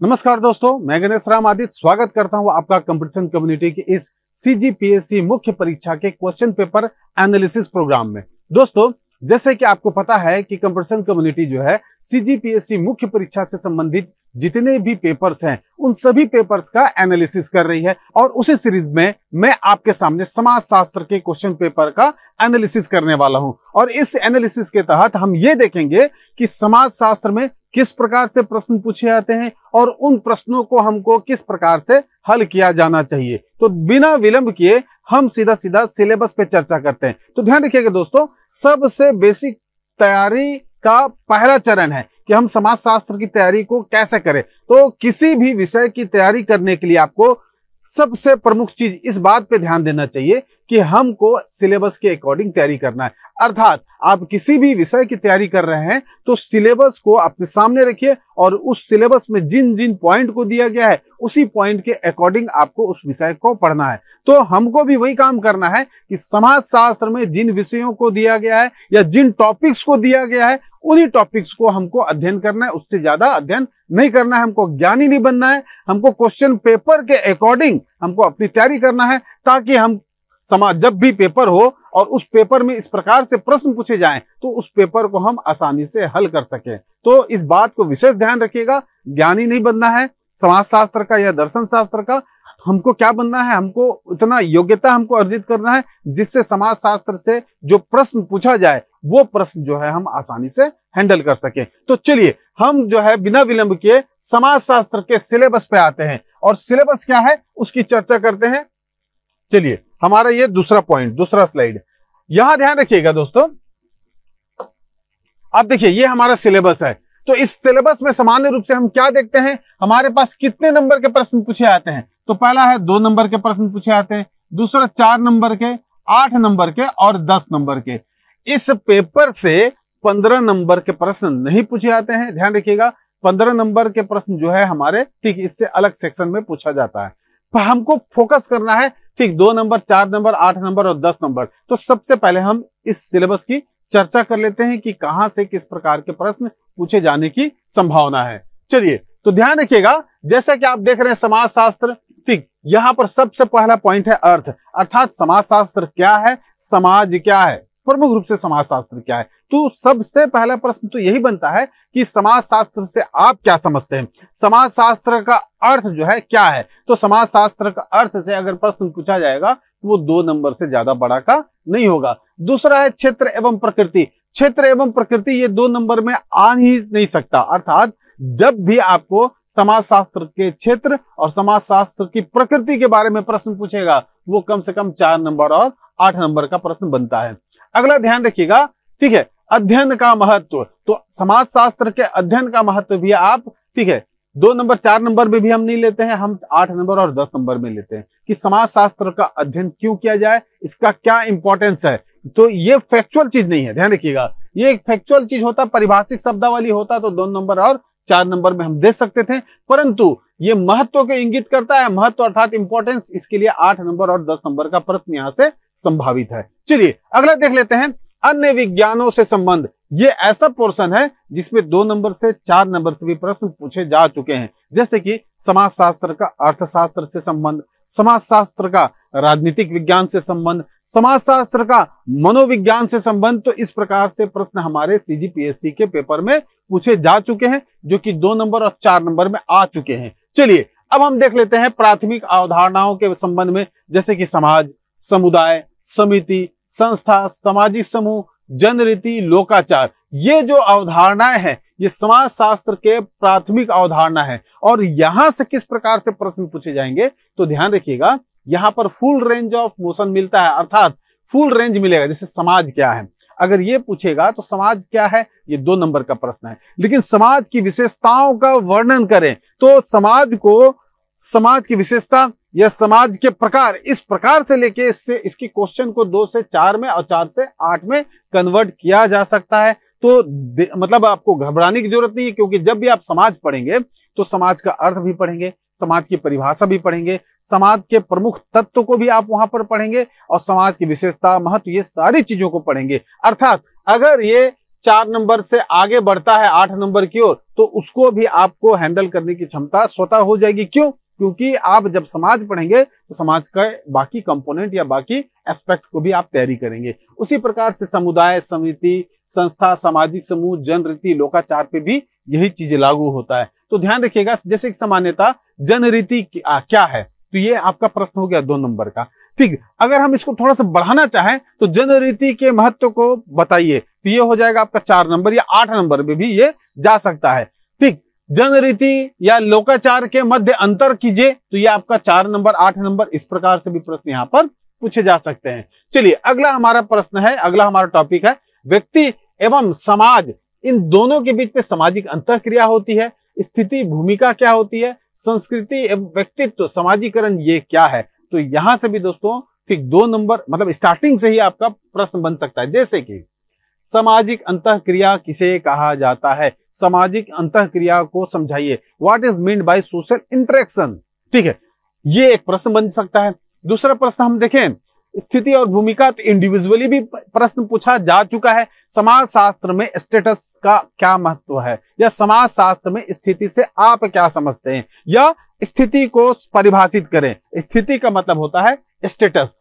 नमस्कार दोस्तों, मैं गणेश राम आदित्य स्वागत करता हूँ आपका कंपटीशन कम्युनिटी के इस सीजीपीएससी मुख्य परीक्षा के क्वेश्चन पेपर एनालिसिस प्रोग्राम में। दोस्तों जैसे कि आपको पता है कि कंपटीशन कम्युनिटी जो है सीजीपीएससी मुख्य परीक्षा से संबंधित जितने भी पेपर्स हैं, उन सभी पेपर्स का एनालिसिस कर रही है और उसी सीरीज़ में मैं आपके सामने समाज शास्त्र के क्वेश्चन पेपर का एनालिसिस करने वाला हूँ। और इस एनालिसिस के तहत हम ये देखेंगे कि समाज शास्त्र में किस प्रकार से प्रश्न पूछे जाते हैं और उन प्रश्नों को हमको किस प्रकार से हल किया जाना चाहिए। तो बिना विलंब किए हम सीधा सीधा सिलेबस पे चर्चा करते हैं। तो ध्यान रखिएगा दोस्तों, सबसे बेसिक तैयारी का पहला चरण है कि हम समाजशास्त्र की तैयारी को कैसे करें। तो किसी भी विषय की तैयारी करने के लिए आपको सबसे प्रमुख चीज़ इस बात पे ध्यान देना चाहिए कि हमको सिलेबस के अकॉर्डिंग तैयारी करना है। अर्थात आप किसी भी विषय की तैयारी कर रहे हैं तो सिलेबस को अपने सामने रखिए और उस सिलेबस में जिन जिन पॉइंट को दिया गया है, उसी पॉइंट के अकॉर्डिंग आपको उस विषय को पढ़ना है। तो हमको भी वही काम करना है कि समाज शास्त्र में जिन विषयों को दिया गया है या जिन टॉपिक्स को दिया गया है उन्हीं टॉपिक्स को हमको अध्ययन करना है, उससे ज़्यादा अध्ययन नहीं करना है, हमको ज्ञानी नहीं बनना है, हमको क्वेश्चन पेपर के अकॉर्डिंग हमको अपनी तैयारी करना है, ताकि हम समाज, जब भी पेपर हो और उस पेपर में इस प्रकार से प्रश्न पूछे जाएँ तो उस पेपर को हम आसानी से हल कर सके। तो इस बात को विशेष ध्यान रखिएगा, ज्ञानी नहीं बनना है समाज शास्त्र का या दर्शन शास्त्र का, हमको क्या बनना है, हमको इतना योग्यता हमको अर्जित करना है, जिससे समाज शास्त्र से जो प्रश्न पूछा जाए वो प्रश्न जो है हम आसानी से हैंडल कर सके। तो चलिए, हम जो है बिना विलंब के समाज शास्त्र के सिलेबस पे आते हैं। और सिलेबस क्या है, उसकी चर्चा करते हैं। चलिए, हमारा ये दूसरा पॉइंट दूसरा स्लाइड यहाँ ध्यान रखिएगा दोस्तों। अब देखिए, ये हमारा सिलेबस है। तो इस सिलेबस में सामान्य रूप से हम क्या देखते हैं? हमारे पास कितने नंबर के प्रश्न पूछे आते हैं? तो पहला है दो नंबर के प्रश्न पूछे आते हैं, दूसरा चार नंबर के, आठ नंबर के और दस नंबर के। इस पेपर से पंद्रह नंबर के प्रश्न नहीं पूछे जाते हैं। ध्यान रखिएगा, पंद्रह नंबर के प्रश्न जो है हमारे, ठीक इससे अलग सेक्शन में पूछा जाता है। हमको फोकस करना है, ठीक दो नंबर, चार नंबर, आठ नंबर और दस नंबर। तो सबसे पहले हम इस सिलेबस की चर्चा कर लेते हैं कि कहाँ से किस प्रकार के प्रश्न पूछे जाने की संभावना है। चलिए तो ध्यान रखिएगा, जैसा कि आप देख रहे हैं समाज शास्त्र ठीक यहाँ पर सबसे पहला पॉइंट है अर्थ। अर्थात समाज शास्त्र क्या है? समाज क्या है? प्रमुख रूप से समाज शास्त्र क्या है? तो सबसे पहला प्रश्न तो यही बनता है कि समाज शास्त्र से आप क्या समझते हैं? समाज शास्त्र का अर्थ जो है क्या है? तो समाज शास्त्र का अर्थ से अगर प्रश्न पूछा जाएगा तो वो दो नंबर से ज़्यादा बड़ा का नहीं होगा। दूसरा है क्षेत्र एवं प्रकृति। क्षेत्र एवं प्रकृति ये दो नंबर में आ ही नहीं सकता। अर्थात जब भी आपको समाज शास्त्र के क्षेत्र और समाज शास्त्र की प्रकृति के बारे में प्रश्न पूछेगा, वो कम से कम चार नंबर और आठ नंबर का प्रश्न बनता है। अगला ध्यान रखिएगा, ठीक है, अध्ययन का महत्व। तो समाज शास्त्र के अध्ययन का महत्व भी आप, ठीक है, दो नंबर, चार नंबर में भी हम नहीं लेते हैं, हम आठ नंबर और दस नंबर में लेते हैं कि समाज शास्त्र का अध्ययन क्यों किया जाए, इसका क्या इंपॉर्टेंस है। तो ये फैक्चुअल चीज़ नहीं है, ध्यान रखिएगा, ये एक फैक्चुअल चीज़ होता, परिभाषिक शब्दावली होता तो दो नंबर और चार नंबर में हम दे सकते थे, परंतु ये महत्व को इंगित करता है, महत्व अर्थात इंपॉर्टेंस इसके लिए आठ नंबर और दस नंबर का प्रश्न यहाँ से संभावित है। चलिए, अगला देख लेते हैं। अन्य विज्ञानों से संबंध। ये ऐसा पोर्शन है जिसमें दो नंबर से चार नंबर से भी प्रश्न पूछे जा चुके हैं। जैसे कि समाज शास्त्र का अर्थशास्त्र से संबंध समाज शास्त्र का राजनीतिक विज्ञान से संबंध समाज शास्त्र का मनोविज्ञान से संबंध। तो इस प्रकार से प्रश्न हमारे सीजीपीएससी के पेपर में पूछे जा चुके हैं, जो कि दो नंबर और चार नंबर में आ चुके हैं। चलिए, अब हम देख लेते हैं प्राथमिक अवधारणाओं के संबंध में, जैसे कि समाज समुदाय, समिति, संस्था, सामाजिक समूह, जनरीति, लोकाचार, ये जो अवधारणाएँ हैं, ये समाज शास्त्र के प्राथमिक अवधारणा है। और यहाँ से किस प्रकार से प्रश्न पूछे जाएँगे तो ध्यान रखिएगा, यहाँ पर फुल रेंज ऑफ़ मोशन मिलता है, अर्थात फुल रेंज मिलेगा, जैसे समाज क्या है। अगर ये पूछेगा तो समाज क्या है, ये दो नंबर का प्रश्न है। लेकिन समाज की विशेषताओं का वर्णन करें तो समाज को, समाज की विशेषता या समाज के प्रकार, इस प्रकार से लेके इससे, इसकी क्वेश्चन को दो से चार में और चार से आठ में कन्वर्ट किया जा सकता है। तो मतलब आपको घबराने की ज़रूरत नहीं है, क्योंकि जब भी आप समाज पढ़ेंगे तो समाज का अर्थ भी पढ़ेंगे, समाज की परिभाषा भी पढ़ेंगे, समाज के प्रमुख तत्व को भी आप वहाँ पर पढ़ेंगे और समाज की विशेषता, महत्व, ये सारी चीज़ों को पढ़ेंगे। अर्थात, अगर ये चार नंबर से आगे बढ़ता है, आठ नंबर की ओर तो उसको भी आपको हैंडल करने की क्षमता स्वतः हो जाएगी। क्यों? क्योंकि आप जब समाज पढ़ेंगे तो समाज का बाकी कंपोनेंट या बाकी एस्पेक्ट को भी आप तैयारी करेंगे। उसी प्रकार से समुदाय, समिति, संस्था, सामाजिक समूह जन रीति लोकाचार पे भी यही चीज़ें लागू होता है। तो ध्यान रखिएगा, जैसे सामान्यता जन रीति क्या है? तो ये आपका प्रश्न हो गया दो नंबर का। ठीक, अगर हम इसको थोड़ा सा बढ़ाना चाहें तो जन रीति के महत्व को बताइए। तो ये हो जाएगा आपका चार नंबर या आठ नंबर में भी ये जा सकता है। ठीक जन रीति या लोकाचार के मध्य अंतर कीजिए तो ये आपका चार नंबर, आठ नंबर, इस प्रकार से भी प्रश्न यहाँ पर पूछे जा सकते हैं। चलिए, अगला हमारा प्रश्न है, अगला हमारा टॉपिक है, व्यक्ति एवं समाज, इन दोनों के बीच में सामाजिक अंतर क्रिया होती है, स्थिति, भूमिका क्या होती है, संस्कृति एवं व्यक्तित्व, समाजीकरण, ये क्या है? तो यहाँ से भी दोस्तों, ठीक दो नंबर मतलब स्टार्टिंग से ही आपका प्रश्न बन सकता है। जैसे कि, सामाजिक अंत क्रिया किसे कहा जाता है? सामाजिक अंत क्रिया को समझाइए। What is mean by social interaction ठीक है, ये एक प्रश्न बन सकता है। दूसरा प्रश्न हम देखें, स्थिति और भूमिका तो इंडिविजुअली भी प्रश्न पूछा जा चुका है। समाज शास्त्र में स्टेटस का क्या महत्व है? या समाज शास्त्र में स्थिति से आप क्या समझते हैं? या स्थिति को परिभाषित करें। स्थिति का मतलब होता है स्टेटस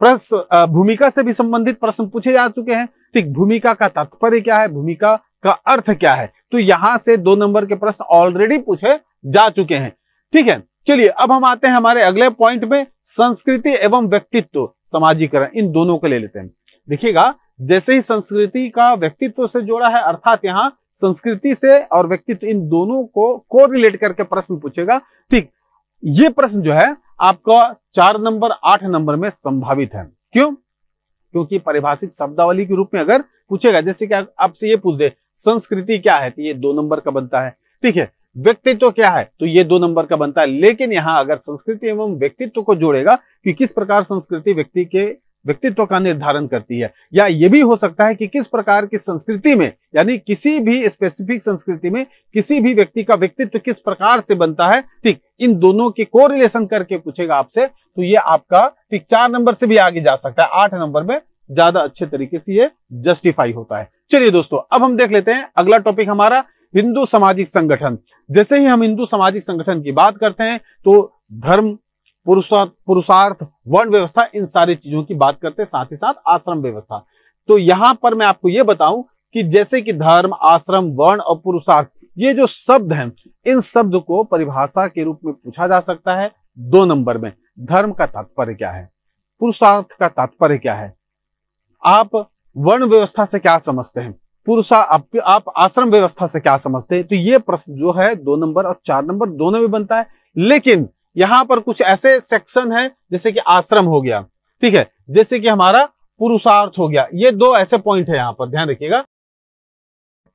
प्रश्न भूमिका से भी संबंधित प्रश्न पूछे जा चुके हैं। ठीक, भूमिका का तात्पर्य क्या है? भूमिका का अर्थ क्या है? तो यहाँ से दो नंबर के प्रश्न ऑलरेडी पूछे जा चुके हैं। ठीक है? चलिए, अब हम आते हैं हमारे अगले पॉइंट में, संस्कृति एवं व्यक्तित्व, समाजीकरण, इन दोनों को ले लेते हैं। देखिएगा, जैसे ही संस्कृति का व्यक्तित्व से जोड़ा है, अर्थात यहाँ संस्कृति से और व्यक्तित्व, इन दोनों को को रिलेट करके प्रश्न पूछेगा। ठीक, ये प्रश्न जो है, आपका चार नंबर, आठ नंबर में संभावित है। क्यों? क्योंकि परिभाषित शब्दावली के रूप में अगर पूछेगा, जैसे कि आपसे ये पूछ दे, संस्कृति क्या है? तो ये दो नंबर का बनता है। ठीक है, व्यक्तित्व तो क्या है? तो ये दो नंबर का बनता है। लेकिन यहाँ अगर संस्कृति एवं व्यक्तित्व को जोड़ेगा कि किस प्रकार संस्कृति व्यक्ति के व्यक्तित्व का निर्धारण करती है। या ये भी हो सकता है कि किस प्रकार की संस्कृति में, यानी किसी भी स्पेसिफिक संस्कृति में, किसी भी व्यक्ति का व्यक्तित्व किस प्रकार से बनता है, ठीक, इन दोनों के को रिलेशन करके पूछेगा आपसे तो ये आपका, ठीक, चार नंबर से भी आगे जा सकता है। आठ नंबर में ज़्यादा अच्छे तरीके से ये जस्टिफाई होता है। चलिए दोस्तों, अब हम देख लेते हैं अगला टॉपिक हमारा, हिंदू सामाजिक संगठन। जैसे ही हम हिंदू सामाजिक संगठन की बात करते हैं तो धर्म पुरुषार्थ वर्ण व्यवस्था इन सारी चीज़ों की बात करते हैं साथ ही साथ आश्रम व्यवस्था। तो यहाँ पर मैं आपको यह बताऊँ कि जैसे कि धर्म आश्रम वर्ण और पुरुषार्थ ये जो शब्द हैं इन शब्द को परिभाषा के रूप में पूछा जा सकता है दो नंबर में। धर्म का तात्पर्य क्या है? पुरुषार्थ का तात्पर्य क्या है? आप वर्ण व्यवस्था से क्या समझते हैं? पुरुषा आप, आप आश्रम व्यवस्था से क्या समझते हैं? तो ये प्रश्न जो है दो नंबर और चार नंबर दोनों में बनता है। लेकिन यहाँ पर कुछ ऐसे सेक्शन है जैसे कि आश्रम हो गया। ठीक है? जैसे कि हमारा पुरुषार्थ हो गया। ये दो ऐसे पॉइंट है यहाँ पर ध्यान रखिएगा।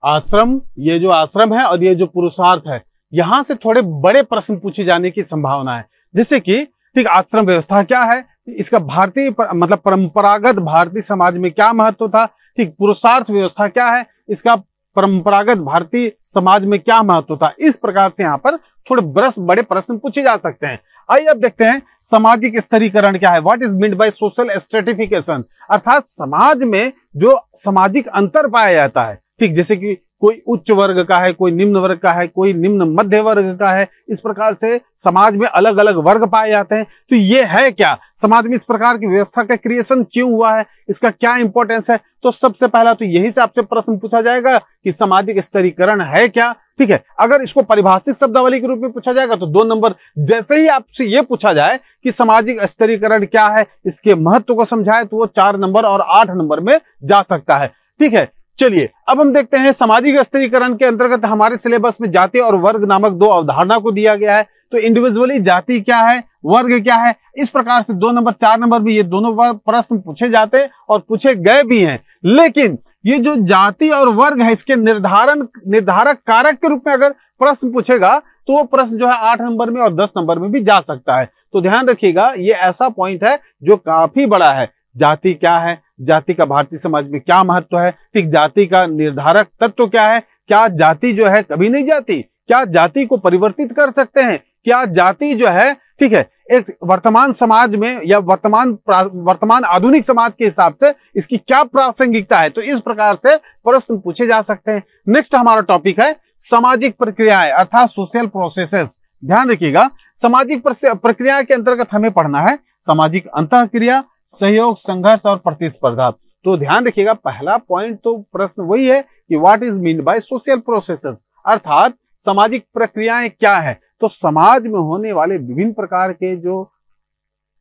आश्रम ये जो आश्रम है और ये जो पुरुषार्थ है यहाँ से थोड़े बड़े प्रश्न पूछे जाने की संभावना है। जैसे कि ठीक आश्रम व्यवस्था क्या है? इसका भारतीय पर, मतलब परंपरागत भारतीय समाज में क्या महत्व था? ठीक पुरुषार्थ व्यवस्था क्या है? इसका परंपरागत भारतीय समाज में क्या महत्व था? इस प्रकार से यहाँ पर थोड़े ब्रश बड़े प्रश्न पूछे जा सकते हैं। आइए अब देखते हैं सामाजिक स्तरीकरण क्या है। What is mean by social stratification अर्थात समाज में जो सामाजिक अंतर पाया जाता है, ठीक, जैसे कि कोई उच्च वर्ग का है, कोई निम्न वर्ग का है, कोई निम्न मध्य वर्ग का है, इस प्रकार से समाज में अलग अलग वर्ग पाए जाते हैं। तो ये है क्या? समाज में इस प्रकार की व्यवस्था का क्रिएशन क्यों हुआ है? इसका क्या इंपॉर्टेंस है? तो सबसे पहला तो यही से आपसे प्रश्न पूछा जाएगा कि सामाजिक स्तरीकरण है क्या? ठीक है, अगर इसको परिभाषिक शब्दावली के रूप में पूछा जाएगा तो दो नंबर। जैसे ही आपसे ये पूछा जाए कि सामाजिक स्तरीकरण क्या है, इसके महत्व को समझाए तो वो चार नंबर और आठ नंबर में जा सकता है। ठीक है चलिए, अब हम देखते हैं सामाजिक स्तरीकरण के अंतर्गत हमारे सिलेबस में जाति और वर्ग नामक दो अवधारणा को दिया गया है। तो इंडिविजुअली जाति क्या है, वर्ग क्या है, इस प्रकार से दो नंबर, चार नंबर भी ये दोनों प्रश्न पूछे जाते और पूछे गए भी हैं। लेकिन ये जो जाति और वर्ग है, इसके निर्धारण, निर्धारक कारक के रूप में अगर प्रश्न पूछेगा तो वो प्रश्न जो है आठ नंबर में और दस नंबर में भी जा सकता है। तो ध्यान रखिएगा, ये ऐसा पॉइंट है जो काफ़ी बड़ा है। जाति क्या है जाति का भारतीय समाज में क्या महत्व है? ठीक, जाति का निर्धारक तत्व क्या है? क्या जाति जो है कभी नहीं जाती? क्या जाति को परिवर्तित कर सकते हैं? क्या जाति जो है, ठीक है, एक वर्तमान समाज में या वर्तमान वर्तमान आधुनिक समाज के हिसाब से इसकी क्या प्रासंगिकता है? तो इस प्रकार से प्रश्न पूछे जा सकते हैं। नेक्स्ट हमारा टॉपिक है, सामाजिक प्रक्रियाएँ अर्थात सोशल प्रोसेसेस ध्यान रखिएगा, सामाजिक प्रक्रिया के अंतर्गत हमें पढ़ना है, सामाजिक अंत क्रिया सहयोग, संघर्ष और प्रतिस्पर्धा। तो ध्यान रखिएगा, पहला पॉइंट तो प्रश्न वही है कि what is mean by social processes अर्थात सामाजिक प्रक्रियाएँ क्या है? तो समाज में होने वाले विभिन्न प्रकार के जो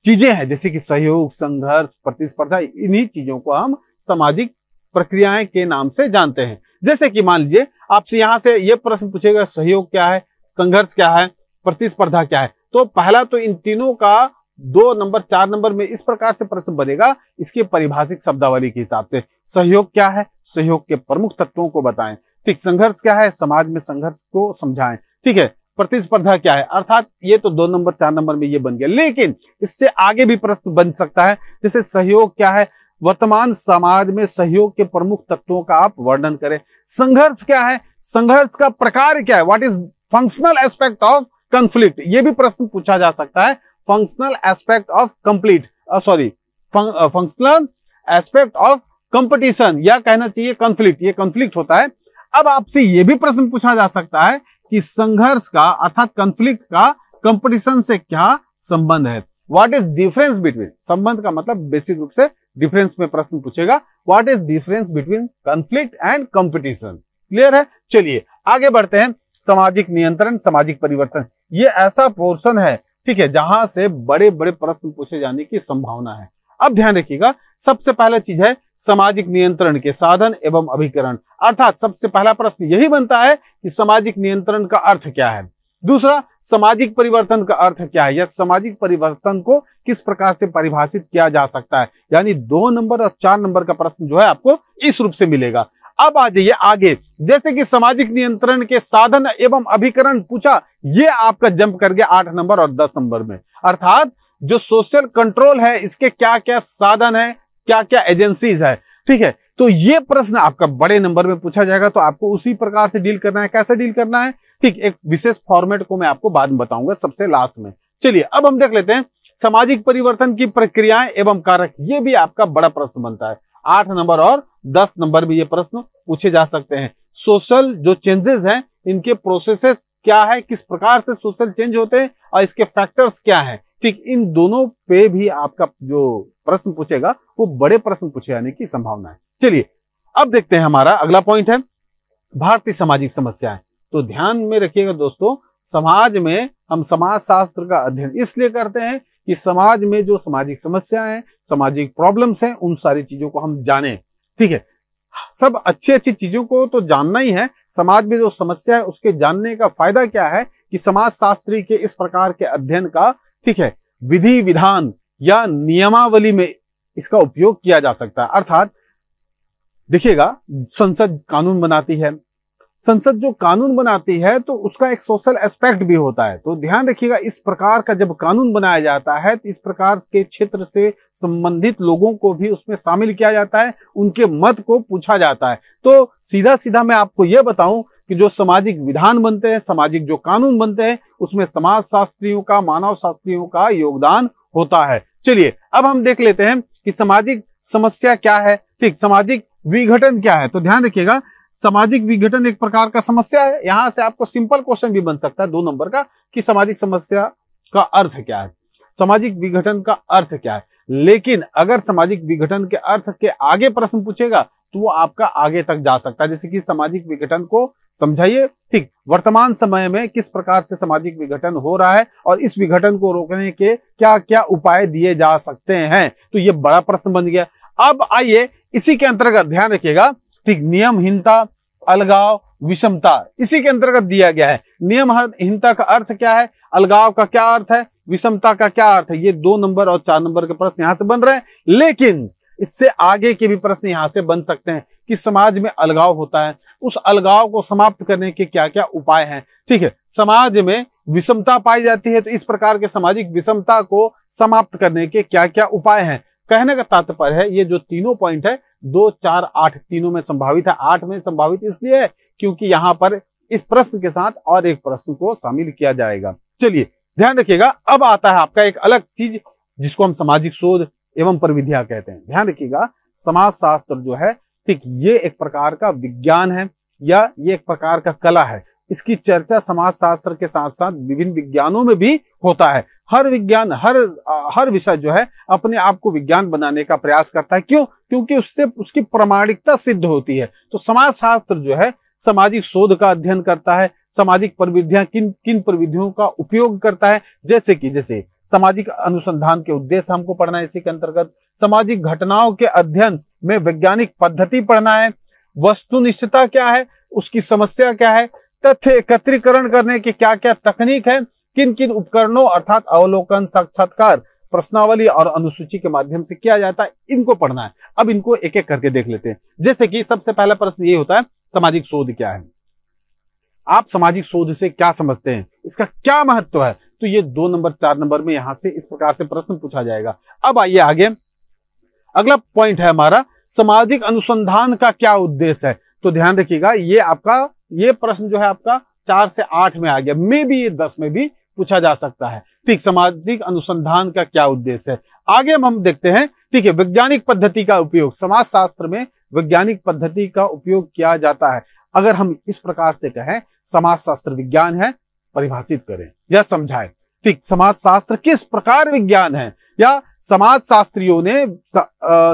चीज़ें हैं, जैसे कि सहयोग, संघर्ष, प्रतिस्पर्धा, इन्हीं चीज़ों को हम सामाजिक प्रक्रियाएँ के नाम से जानते हैं। जैसे कि मान लीजिए, आपसे यहाँ से यह प्रश्न पूछेगा, सहयोग क्या है, संघर्ष क्या है, प्रतिस्पर्धा क्या है? तो पहला तो इन तीनों का दो नंबर, चार नंबर में इस प्रकार से प्रश्न बनेगा इसके परिभाषिक शब्दावली के हिसाब से। सहयोग क्या है? सहयोग के प्रमुख तत्वों को बताएँ। ठीक, संघर्ष क्या है? समाज में संघर्ष को समझाएँ। ठीक है, प्रतिस्पर्धा क्या है? अर्थात ये तो दो नंबर, चार नंबर में ये बन गया, लेकिन इससे आगे भी प्रश्न बन सकता है। जैसे सहयोग क्या है? वर्तमान समाज में सहयोग के प्रमुख तत्वों का आप वर्णन करें। संघर्ष क्या है? संघर्ष का प्रकार क्या है? What is functional aspect of conflict ये भी प्रश्न पूछा जा सकता है। Functional aspect of complete sorry functional aspect of competition या कहना चाहिए कंफ्लिक्ट ये कंफ्लिक्ट होता है। अब आपसे ये भी प्रश्न पूछा जा सकता है कि संघर्ष का अर्थात कंफ्लिक्ट का कंपटीशन से क्या संबंध है? व्हाट इज़ डिफरेंस बिटवीन संबंध का मतलब बेसिक रूप से डिफरेंस में प्रश्न पूछेगा। What is difference between conflict and competition clear है? चलिए, आगे बढ़ते हैं। सामाजिक नियंत्रण, सामाजिक परिवर्तन। ये ऐसा पोर्शन है ठीक है, जहाँ से बड़े बड़े प्रश्न पूछे जाने की संभावना है। अब ध्यान रखिएगा, सबसे पहला चीज़ है सामाजिक नियंत्रण के साधन एवं अभिकरण। अर्थात सबसे पहला प्रश्न यही बनता है कि सामाजिक नियंत्रण का अर्थ क्या है। दूसरा, सामाजिक परिवर्तन का अर्थ क्या है, या सामाजिक परिवर्तन को किस प्रकार से परिभाषित किया जा सकता है। यानी दो नंबर और चार नंबर का प्रश्न जो है आपको इस रूप से मिलेगा। अब आ जाइए आगे। जैसे कि सामाजिक नियंत्रण के साधन एवं अभिकरण पूछा, ये आपका जंप कर गया आठ नंबर और दस नंबर में। अर्थात जो सोशल कंट्रोल है, इसके क्या क्या साधन है क्या क्या एजेंसीज है? ठीक है तो ये प्रश्न आपका बड़े नंबर में पूछा जाएगा तो आपको उसी प्रकार से डील करना है। कैसे डील करना है? ठीक, एक विशेष फॉर्मेट को मैं आपको बाद में बताऊँगा, सबसे लास्ट में। चलिए, अब हम देख लेते हैं, सामाजिक परिवर्तन की प्रक्रियाएँ एवं कारक, ये भी आपका बड़ा प्रश्न बनता है। आठ नंबर और दस नंबर में ये प्रश्न पूछे जा सकते हैं। सोशल जो चेंजेस हैं, इनके प्रोसेसेस क्या है, किस प्रकार से सोशल चेंज होते हैं और इसके फैक्टर्स क्या है? ठीक, इन दोनों पे भी आपका जो प्रश्न पूछेगा, वो बड़े प्रश्न पूछे जाने की संभावना है। चलिए, अब देखते हैं हमारा अगला पॉइंट है, भारतीय सामाजिक समस्याएँ तो ध्यान में रखिएगा दोस्तों, समाज में हम समाज शास्त्र का अध्ययन इसलिए करते हैं कि समाज में जो सामाजिक समस्याएँ हैं, सामाजिक प्रॉब्लम्स हैं, उन सारी चीज़ों को हम जाने। ठीक है? सब अच्छी अच्छी चीज़ों को तो जानना ही है। समाज में जो समस्या है, उसके जानने का फ़ायदा क्या है कि समाज शास्त्री के इस प्रकार के अध्ययन का, ठीक है, विधि, विधान या नियमावली में इसका उपयोग किया जा सकता है। अर्थात, देखिएगा, संसद कानून बनाती है संसद जो कानून बनाती है तो उसका एक सोशल एस्पेक्ट भी होता है। तो ध्यान रखिएगा, इस प्रकार का जब कानून बनाया जाता है तो इस प्रकार के क्षेत्र से संबंधित लोगों को भी उसमें शामिल किया जाता है, उनके मत को पूछा जाता है। तो सीधा सीधा मैं आपको यह बताऊँ कि जो सामाजिक विधान बनते हैं, सामाजिक जो कानून बनते हैं, उसमें समाज शास्त्रियों का मानव शास्त्रियों का योगदान होता है। चलिए, अब हम देख लेते हैं कि सामाजिक समस्या क्या है। ठीक, सामाजिक विघटन क्या है? तो ध्यान रखिएगा सामाजिक विघटन एक प्रकार का समस्या है। यहाँ से आपको सिंपल क्वेश्चन भी बन सकता है दो नंबर का, कि सामाजिक समस्या का अर्थ क्या है? सामाजिक विघटन का अर्थ क्या है? लेकिन अगर सामाजिक विघटन के अर्थ के आगे प्रश्न पूछेगा तो वो आपका आगे तक जा सकता है। जैसे कि सामाजिक विघटन को समझाइए। ठीक, वर्तमान समय में किस प्रकार से सामाजिक विघटन हो रहा है और इस विघटन को रोकने के क्या क्या उपाय दिए जा सकते हैं? तो ये बड़ा प्रश्न बन गया। अब आइए, इसी के अंतर्गत ध्यान रखिएगा। ठीक, नियमहीनता, अलगाव, विषमता, इसी के अंतर्गत दिया गया है। नियमहीनता का अर्थ क्या है? अलगाव का क्या अर्थ है? विषमता का क्या अर्थ है? ये दो नंबर और चार नंबर के प्रश्न यहाँ से बन रहे हैं, लेकिन इससे आगे के भी प्रश्न यहाँ से बन सकते हैं कि समाज में अलगाव होता है। उस अलगाव को समाप्त करने के क्या क्या उपाय हैं? ठीक है, समाज में विषमता पाई जाती है तो इस प्रकार के सामाजिक विषमता को समाप्त करने के क्या क्या उपाय हैं? कहने का तात्पर्य है, ये जो तीनों पॉइंट है, दो, चार, आठ तीनों में संभावित है। आठ में संभावित इसलिए है क्योंकि यहाँ पर इस प्रश्न के साथ और एक प्रश्न को शामिल किया जाएगा। चलिए, ध्यान रखिएगा, अब आता है आपका एक अलग चीज़ जिसको हम सामाजिक शोध एवं प्रविधिया कहते हैं। ध्यान रखिएगा समाज शास्त्र जो है, ठीक ये एक प्रकार का विज्ञान है या ये एक प्रकार का कला है। इसकी चर्चा समाज शास्त्र के साथ साथ विभिन्न विज्ञानों में भी होता है। हर विज्ञान, हर हर विषय जो है, अपने आप को विज्ञान बनाने का प्रयास करता है। क्यों? क्योंकि उससे, उसकी प्रमाणिकता सिद्ध होती है। तो समाज शास्त्र जो है, सामाजिक शोध का अध्ययन करता है, सामाजिक प्रविधियाँ किन किन प्रविधियों का उपयोग करता है? जैसे कि, जैसे सामाजिक अनुसंधान के उद्देश्य हमको पढ़ना है इसी के अंतर्गत, सामाजिक घटनाओं के अध्ययन में वैज्ञानिक पद्धति पढ़ना है, वस्तुनिष्ठता क्या है, उसकी समस्या क्या है, तथ्य एकत्रीकरण करने की क्या क्या तकनीक है किन किन उपकरणों अर्थात अवलोकन, साक्षात्कार, प्रश्नावली और अनुसूची के माध्यम से किया जाता है, इनको पढ़ना है। अब इनको एक एक करके देख लेते हैं। जैसे कि सबसे पहला प्रश्न ये होता है, सामाजिक शोध क्या है? आप सामाजिक शोध से क्या समझते हैं? इसका क्या महत्व है? तो ये दो नंबर, चार नंबर में यहाँ से इस प्रकार से प्रश्न पूछा जाएगा। अब आइए आगे। अगला पॉइंट है हमारा, सामाजिक अनुसंधान का क्या उद्देश्य है? तो ध्यान रखिएगा, ये आपका, ये प्रश्न जो है आपका चार से आठ में आ गया। मे भी ये दस में भी पूछा जा सकता है। ठीक, सामाजिक अनुसंधान का क्या उद्देश्य है? आगे हम देखते हैं, ठीक है, वैज्ञानिक पद्धति का उपयोग। समाज शास्त्र में वैज्ञानिक पद्धति का उपयोग किया जाता है। अगर हम इस प्रकार से कहें समाज शास्त्र विज्ञान है, परिभाषित करें, या समझाएँ। ठीक समाज शास्त्र किस प्रकार विज्ञान है? या समाज शास्त्रियों ने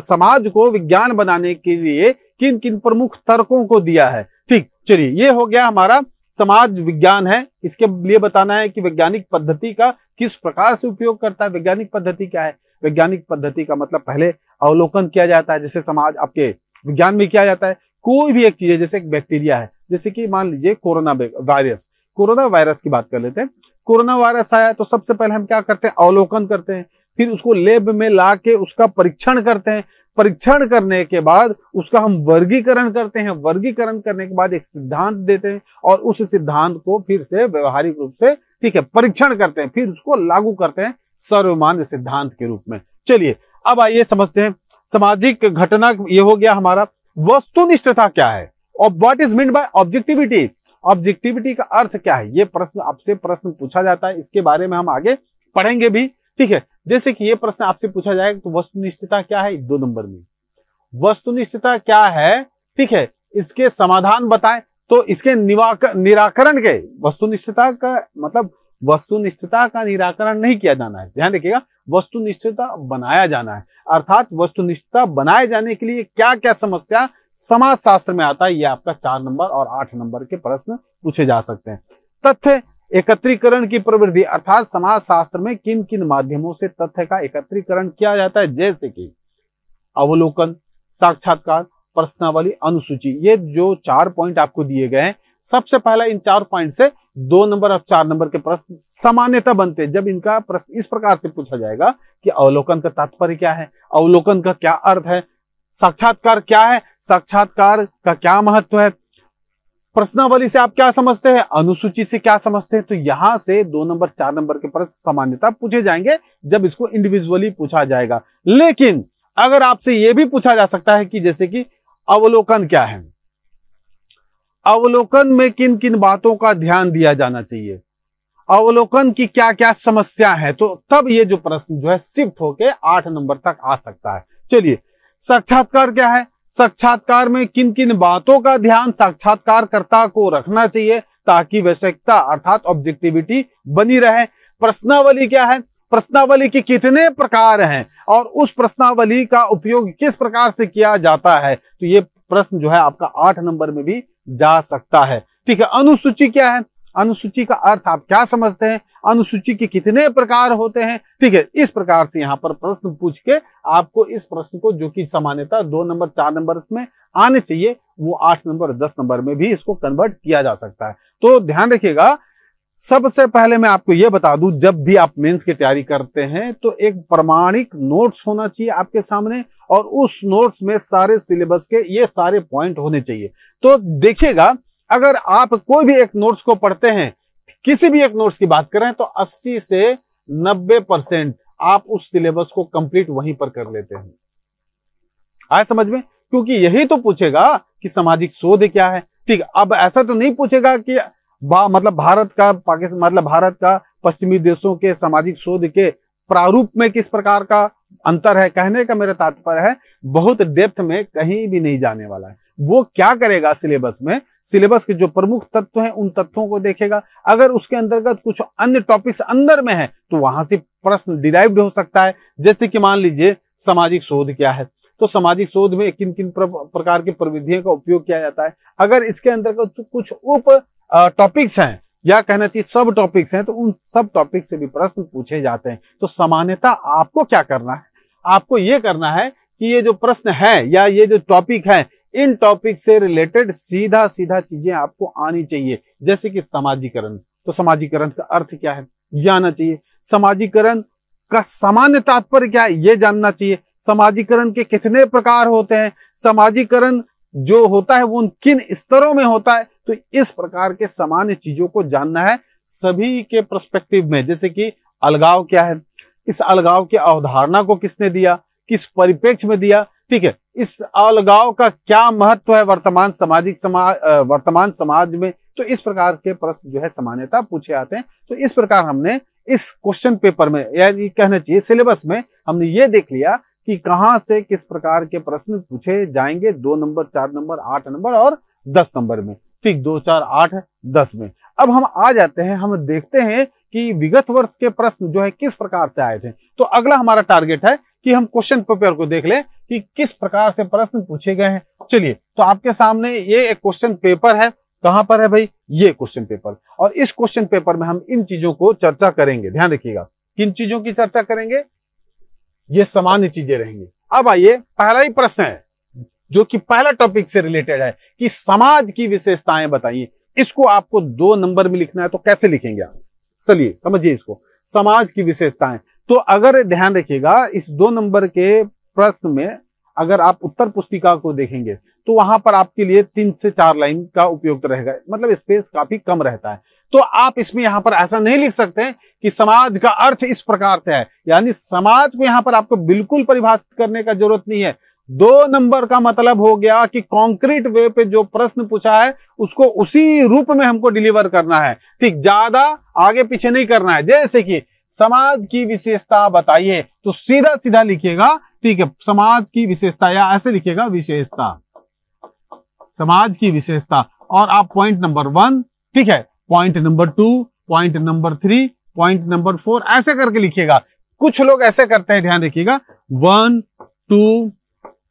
समाज को विज्ञान बनाने के लिए किन किन प्रमुख तर्कों को दिया है? ठीक, चलिए, ये हो गया हमारा समाज विज्ञान है, इसके लिए बताना है कि वैज्ञानिक पद्धति का किस प्रकार से उपयोग करता है, वैज्ञानिक पद्धति क्या है? वैज्ञानिक पद्धति का मतलब पहले अवलोकन किया जाता है, जैसे समाज आपके विज्ञान में किया जाता है, कोई भी एक चीज़ है, जैसे एक बैक्टीरिया है, जैसे कि मान लीजिए कोरोना वायरस कोरोना वायरस की बात कर लेते हैं। कोरोना वायरस आया तो सबसे पहले हम क्या करते हैं? अवलोकन करते हैं, फिर उसको लेब में ला के उसका परीक्षण करते हैं परीक्षण करने के बाद उसका हम वर्गीकरण करते हैं। वर्गीकरण करने के बाद एक सिद्धांत देते हैं और उस सिद्धांत को फिर से व्यवहारिक रूप से, ठीक है, परीक्षण करते हैं। फिर उसको लागू करते हैं सर्वमान्य सिद्धांत के रूप में। चलिए, अब आइए समझते हैं। सामाजिक घटना ये हो गया हमारा। वस्तुनिष्ठता क्या है? और what is mean by objectivity objectivity का अर्थ क्या है? ये प्रश्न, आपसे प्रश्न पूछा जाता है। इसके बारे में हम आगे पढ़ेंगे भी। ठीक है, जैसे कि ये प्रश्न आपसे पूछा जाएगा तो वस्तुनिष्ठता क्या है? दो नंबर में। वस्तुनिष्ठता क्या है? ठीक है, इसके समाधान बताएँ। तो इसके निराकरण के, वस्तुनिष्ठता का मतलब वस्तुनिष्ठता का निराकरण नहीं किया जाना है। ध्यान रखिएगा, वस्तुनिष्ठता बनाया जाना है। अर्थात वस्तुनिष्ठता बनाए जाने के लिए क्या क्या समस्या समाज शास्त्र में आता है, ये आपका चार नंबर और आठ नंबर के प्रश्न पूछे जा सकते हैं। तथ्य एकत्रीकरण की प्रवृत्ति। अर्थात समाज शास्त्र में किन किन माध्यमों से तथ्य का एकत्रीकरण किया जाता है? जैसे कि अवलोकन, साक्षात्कार, प्रश्नावली, अनुसूची। ये जो चार पॉइंट आपको दिए गए हैं, सबसे पहला इन चार पॉइंट से दो नंबर और चार नंबर के प्रश्न सामान्यता बनते हैं। जब इनका प्रश्न इस प्रकार से पूछा जाएगा कि अवलोकन का तात्पर्य क्या है, अवलोकन का क्या अर्थ है, साक्षात्कार क्या है, साक्षात्कार का क्या महत्व है प्रश्नावली से आप क्या समझते हैं? अनुसूची से क्या समझते हैं? तो यहाँ से दो नंबर, चार नंबर के प्रश्न सामान्यता पूछे जाएँगे, जब इसको इंडिविजुअली पूछा जाएगा। लेकिन अगर आपसे यह भी पूछा जा सकता है कि जैसे कि अवलोकन क्या है? अवलोकन में किन किन बातों का ध्यान दिया जाना चाहिए? अवलोकन की क्या क्या समस्या है? तो तब ये जो प्रश्न जो है, शिफ्ट होके आठ नंबर तक आ सकता है। चलिए, साक्षात्कार क्या है? साक्षात्कार में किन किन बातों का ध्यान साक्षात्कारकर्ता को रखना चाहिए ताकि वैश्विकता अर्थात ऑब्जेक्टिविटी बनी रहे। प्रश्नावली क्या है? प्रश्नावली के कितने प्रकार हैं और उस प्रश्नावली का उपयोग किस प्रकार से किया जाता है? तो ये प्रश्न जो है आपका आठ नंबर में भी जा सकता है। ठीक है, अनुसूची क्या है? अनुसूची का अर्थ आप क्या समझते हैं? अनुसूची के कितने प्रकार होते हैं? ठीक है, इस प्रकार से यहाँ पर प्रश्न पूछ के आपको इस प्रश्न को जो कि सामान्यता दो नंबर, चार नंबर में आने चाहिए, वो आठ नंबर, दस नंबर में भी इसको कन्वर्ट किया जा सकता है। तो ध्यान रखिएगा, सबसे पहले मैं आपको यह बता दूँ, जब भी आप मेंस की तैयारी करते हैं तो एक प्रमाणिक नोट्स होना चाहिए आपके सामने, और उस नोट्स में सारे सिलेबस के ये सारे पॉइंट होने चाहिए। तो देखिएगा अगर आप कोई भी एक नोट्स को पढ़ते हैं, किसी भी एक नोट्स की बात करें तो 80 से 90 परसेंट आप उस सिलेबस को कंप्लीट वहीं पर कर लेते हैं। आए समझ में? क्योंकि यही तो पूछेगा कि सामाजिक शोध क्या है। ठीक, अब ऐसा तो नहीं पूछेगा कि मतलब भारत का पाकिस्तान मतलब भारत का, पश्चिमी देशों के सामाजिक शोध के प्रारूप में किस प्रकार का अंतर है, कहने का मेरा तात्पर्य है, बहुत डेप्थ में कहीं भी नहीं जाने वाला है। वो क्या करेगा सिलेबस में? सिलेबस के जो प्रमुख तत्व हैं, उन तत्वों को देखेगा। अगर उसके अंतर्गत कुछ अन्य टॉपिक्स अंदर में है तो वहाँ से प्रश्न डिराइव्ड हो सकता है। जैसे कि मान लीजिए, सामाजिक शोध क्या है? तो सामाजिक शोध में किन किन प्रकार की प्रविधियों का उपयोग किया जाता है? अगर इसके अंतर्गत कुछ उप टॉपिक्स हैं, या कहना चाहिए सब टॉपिक्स हैं तो उन सब टॉपिक से भी प्रश्न पूछे जाते हैं। तो सामान्यता आपको क्या करना है? आपको ये करना है कि ये जो प्रश्न है, या ये जो टॉपिक है इन टॉपिक से रिलेटेड सीधा सीधा चीज़ें आपको आनी चाहिए, जैसे कि समाजीकरण। तो समाजीकरण का अर्थ क्या है? जानना चाहिए। समाजीकरण का सामान्य तात्पर्य क्या है? ये जानना चाहिए। समाजीकरण के कितने प्रकार होते हैं? समाजीकरण जो होता है, वो किन स्तरों में होता है? तो इस प्रकार के सामान्य चीज़ों को जानना है सभी के प्रस्पेक्टिव में। जैसे कि अलगाव क्या है? इस अलगाव की अवधारणा को किसने दिया? किस परिप्रेक्ष्य में दिया? ठीक है, इस अलगाव का क्या महत्व है वर्तमान सामाजिक समाज वर्तमान समाज में? तो इस प्रकार के प्रश्न जो है सामान्यता पूछे आते हैं। तो इस प्रकार हमने इस क्वेश्चन पेपर में, यानी कहना चाहिए सिलेबस में, हमने ये देख लिया कि कहाँ से किस प्रकार के प्रश्न पूछे जाएँगे, दो नंबर, चार नंबर, आठ नंबर और दस नंबर में। ठीक, दो, चार, आठ, दस में। अब हम आ जाते हैं, हम देखते हैं कि विगत वर्ष के प्रश्न जो है किस प्रकार से आए थे। तो अगला हमारा टारगेट है कि हम क्वेश्चन पेपर को देख लें कि किस प्रकार से प्रश्न पूछे गए हैं। चलिए तो आपके सामने ये एक क्वेश्चन पेपर है। कहाँ पर है भाई? ये क्वेश्चन पेपर और इस क्वेश्चन पेपर में हम इन चीज़ों को चर्चा करेंगे। ध्यान रखिएगा। किन चीज़ों की चर्चा करेंगे? ये सामान्य चीज़ें रहेंगी। अब आइए, पहला ही प्रश्न है, जो कि पहला टॉपिक से रिलेटेड है कि समाज की विशेषताएँ बताइए। इसको आपको दो नंबर में लिखना है तो कैसे लिखेंगे आप? चलिए, समझिए इसको। समाज की विशेषताएँ। तो अगर ध्यान रखिएगा, इस दो नंबर के प्रश्न में अगर आप उत्तर पुस्तिका को देखेंगे तो वहाँ पर आपके लिए तीन से चार लाइन का उपयोग रहेगा। मतलब स्पेस काफ़ी कम रहता है। तो आप इसमें यहाँ पर ऐसा नहीं लिख सकते कि समाज का अर्थ इस प्रकार से है। यानी समाज को यहाँ पर आपको बिल्कुल परिभाषित करने का ज़रूरत नहीं है। दो नंबर का मतलब हो गया कि कॉन्क्रीट वे पे जो प्रश्न पूछा है, उसको उसी रूप में हमको डिलीवर करना है। ठीक, ज़्यादा आगे पीछे नहीं करना है। जैसे कि समाज की विशेषता बताइए। तो सीधा सीधा लिखिएगा, ठीक है? समाज की विशेषता या ऐसे लिखिएगा, विशेषता। समाज की विशेषता। और आप पॉइंट नंबर वन ठीक है? Point number two point number three point number four ऐसे करके लिखिएगा। कुछ लोग ऐसे करते हैं, ध्यान रखिएगा। वन टू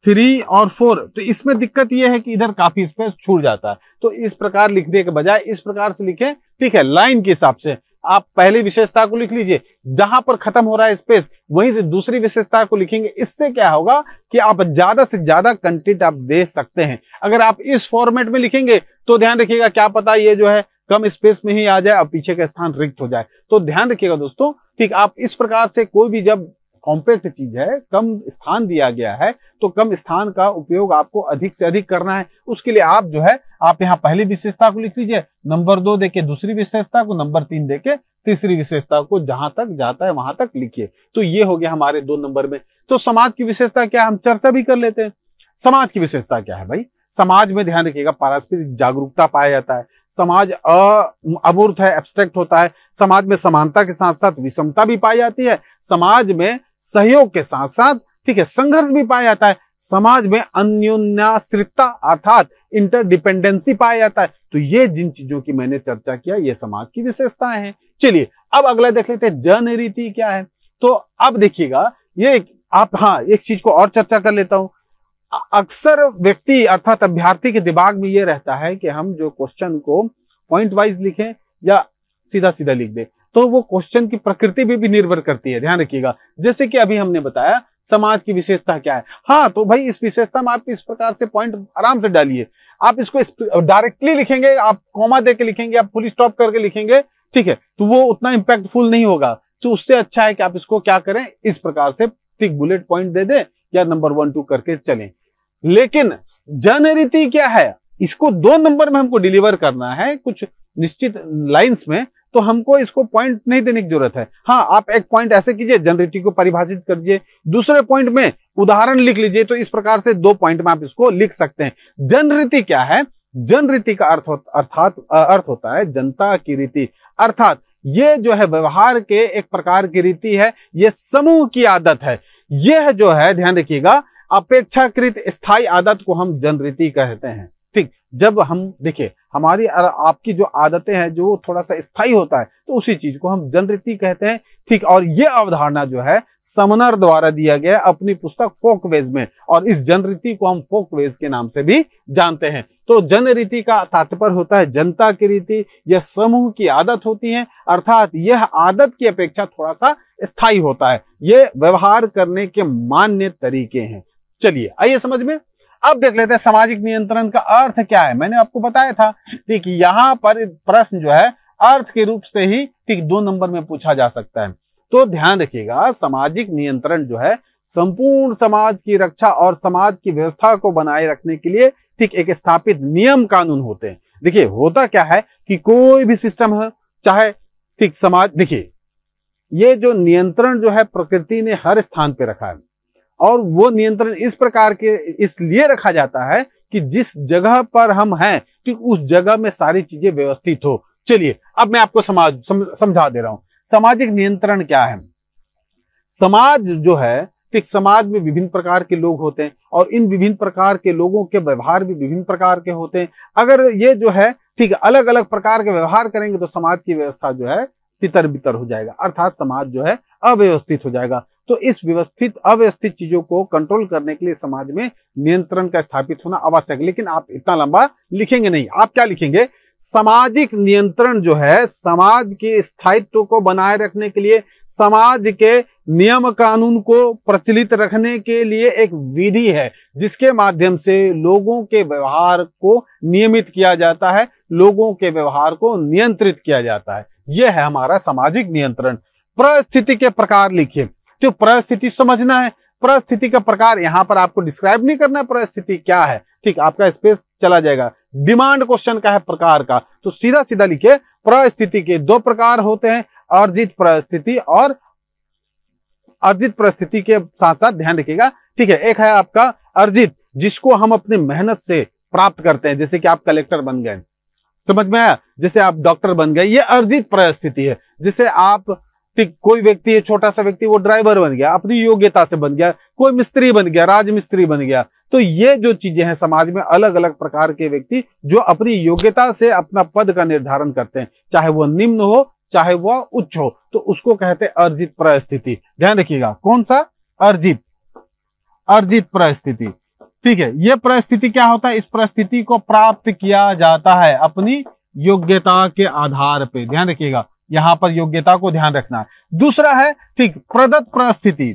थ्री और फोर तो इसमें दिक्कत यह है कि इधर काफ़ी स्पेस छूट जाता है। तो इस प्रकार लिखने के बजाय इस प्रकार से लिखें, ठीक है? लाइन के हिसाब से। आप पहली विशेषता को लिख लीजिए। जहाँ पर खत्म हो रहा है स्पेस वहीं से दूसरी विशेषता को लिखेंगे। इससे क्या होगा कि आप ज़्यादा से ज़्यादा कंटेंट आप दे सकते हैं। अगर आप इस फॉर्मेट में लिखेंगे तो ध्यान रखिएगा, क्या पता ये जो है कम स्पेस में ही आ जाए और पीछे का स्थान रिक्त हो जाए। तो ध्यान रखिएगा दोस्तों, ठीक, आप इस प्रकार से कोई भी जब कॉम्पैक्ट चीज़ है, कम स्थान दिया गया है तो कम स्थान का उपयोग आपको अधिक से अधिक करना है। उसके लिए आप जो है, आप यहाँ पहली विशेषता को लिख लीजिए, नंबर दो देके दूसरी विशेषता को, नंबर तीन देके तीसरी विशेषता को जहाँ तक जाता है वहाँ तक लिखिए। तो ये हो गया हमारे दो नंबर में। तो समाज की विशेषता क्या हम चर्चा भी कर लेते हैं। समाज की विशेषता क्या है भाई? समाज में ध्यान रखिएगा, पारस्परिक जागरूकता पाया जाता है। समाज अमूर्त है एब्स्ट्रैक्ट होता है। समाज में समानता के साथ साथ विषमता भी पाई जाती है। समाज में सहयोग के साथ साथ ठीक है, संघर्ष भी पाया जाता है। समाज में अन्योन्याश्रितता अर्थात इंटरडिपेंडेंसी पाया जाता है। तो ये जिन चीज़ों की मैंने चर्चा किया, ये समाज की विशेषताएँ हैं। चलिए, अब अगला देख लेते हैं जन रीति क्या है? तो अब देखिएगा, ये आप हाँ एक चीज़ को और चर्चा कर लेता हूँ। अक्सर व्यक्ति अर्थात अभ्यर्थी के दिमाग में ये रहता है कि हम जो क्वेश्चन को पॉइंट वाइज लिखें या सीधा सीधा लिख दें। तो वो क्वेश्चन की प्रकृति भी, भी निर्भर करती है ध्यान रखिएगा। जैसे कि अभी हमने बताया समाज की विशेषता क्या है? हाँ तो भाई इस विशेषता में आप इस प्रकार से पॉइंट आराम से डालिए। आप इसको डायरेक्टली लिखेंगे आप कॉमा दे के लिखेंगे आप फुल स्टॉप करके लिखेंगे ठीक है? तो वो उतना इम्पैक्टफुल नहीं होगा। तो उससे अच्छा है कि आप इसको क्या करें इस प्रकार से ठीक बुलेट पॉइंट दे दे या नंबर वन टू करके चलें। लेकिन जन रीति क्या है? इसको दो नंबर में हमको डिलीवर करना है कुछ निश्चित लाइंस में। तो हमको इसको पॉइंट नहीं देने की ज़रूरत है। हाँ आप एक पॉइंट ऐसे कीजिए जनरेटिव को परिभाषित कर दीजिए दूसरे पॉइंट में उदाहरण लिख लीजिए तो इस प्रकार से दो पॉइंट में आप इसको लिख सकते हैं। जनरीति क्या है? जन रीति का अर्थ अर्थात अर्थ होता है जनता की रीति। अर्थात, ये जो है व्यवहार के एक प्रकार की रीति है, ये समूह की आदत है। यह जो है, ध्यान रखिएगा, अपेक्षाकृत स्थायी आदत को हम जनरीति कहते हैं। ठीक जब हम, देखिए, हमारी आपकी जो आदतें हैं, जो थोड़ा सा स्थायी होता है तो उसी चीज़ को हम जनरीति कहते हैं। ठीक, और ये अवधारणा जो है समनर द्वारा दिया गया अपनी पुस्तक फोक वेज में, और इस जनरीति को हम फोक वेज के नाम से भी जानते हैं। तो जन रीति का तात्पर्य होता है जनता की रीति, यह समूह की आदत होती है, अर्थात यह आदत की अपेक्षा थोड़ा सा स्थायी होता है। ये व्यवहार करने के मान्य तरीके हैं। चलिए, आइए समझ में। अब देख लेते हैं सामाजिक नियंत्रण का अर्थ क्या है। मैंने आपको बताया था, ठीक, यहाँ पर प्रश्न जो है, अर्थ के रूप से ही, ठीक, दो नंबर में पूछा जा सकता है। तो ध्यान रखिएगा, सामाजिक नियंत्रण जो है, संपूर्ण समाज की रक्षा और समाज की व्यवस्था को बनाए रखने के लिए, ठीक, एक स्थापित नियम कानून होते हैं। देखिए, होता क्या है कि कोई भी सिस्टम है, चाहे, ठीक, समाज, देखिए, ये जो नियंत्रण जो है, प्रकृति ने हर स्थान पे रखा है। और वो नियंत्रण इस प्रकार के इसलिए रखा जाता है कि जिस जगह पर हम हैं कि उस जगह में सारी चीज़ें व्यवस्थित हो। चलिए अब मैं आपको समाज सम, समझा दे रहा हूँ। सामाजिक नियंत्रण क्या है? समाज जो है ठीक समाज में विभिन्न प्रकार के लोग होते हैं और इन विभिन्न प्रकार के लोगों के व्यवहार भी विभिन्न प्रकार के होते हैं। अगर ये जो है ठीक अलग अलग प्रकार के व्यवहार करेंगे तो समाज की व्यवस्था जो है तितर बितर हो जाएगा। अर्थात समाज जो है अव्यवस्थित हो जाएगा। तो इस व्यवस्थित, अव्यवस्थित चीज़ों को कंट्रोल करने के लिए समाज में नियंत्रण का स्थापित होना आवश्यक। लेकिन आप इतना लंबा लिखेंगे नहीं। आप क्या लिखेंगे? सामाजिक नियंत्रण जो है, समाज के स्थायित्व को बनाए रखने के लिए, समाज के नियम कानून को प्रचलित रखने के लिए एक विधि है, जिसके माध्यम से लोगों के व्यवहार को नियमित किया जाता है, लोगों के व्यवहार को नियंत्रित किया जाता है। यह है हमारा सामाजिक नियंत्रण। परिस्थिति के प्रकार लिखिए। तो परिस्थिति समझना है, परिस्थिति का प्रकार यहाँ पर आपको डिस्क्राइब नहीं करना है, परिस्थिति क्या है। ठीक, आपका स्पेस चला जाएगा। डिमांड क्वेश्चन का है प्रकार का। तो सीधा सीधा लिखिए, परिस्थिति के दो प्रकार होते हैं, अर्जित परिस्थिति और अर्जित परिस्थिति के साथ साथ ध्यान रखिएगा। ठीक है, एक है आपका अर्जित, जिसको हम अपनी मेहनत से प्राप्त करते हैं, जैसे कि आप कलेक्टर बन गए। समझ में आया? जैसे आप डॉक्टर बन गए, ये अर्जित परिस्थिति है। जिसे आप ठीक कोई व्यक्ति है छोटा सा व्यक्ति, वो ड्राइवर बन गया, अपनी योग्यता से बन गया, कोई मिस्त्री बन गया, राजमिस्त्री बन गया तो ये जो चीज़ें हैं समाज में अलग अलग प्रकार के व्यक्ति जो अपनी योग्यता से अपना पद का निर्धारण करते हैं, चाहे वो निम्न हो, चाहे वह उच्च हो तो उसको कहते हैं अर्जित परिस्थिति। ध्यान रखिएगा, कौन सा? अर्जित। अर्जित परिस्थिति। ठीक है यह परिस्थिति क्या होता है? इस परिस्थिति को प्राप्त किया जाता है अपनी योग्यता के आधार पे। ध्यान रखिएगा यहाँ पर योग्यता को ध्यान रखना। है दूसरा है, ठीक, प्रदत्त परिस्थिति।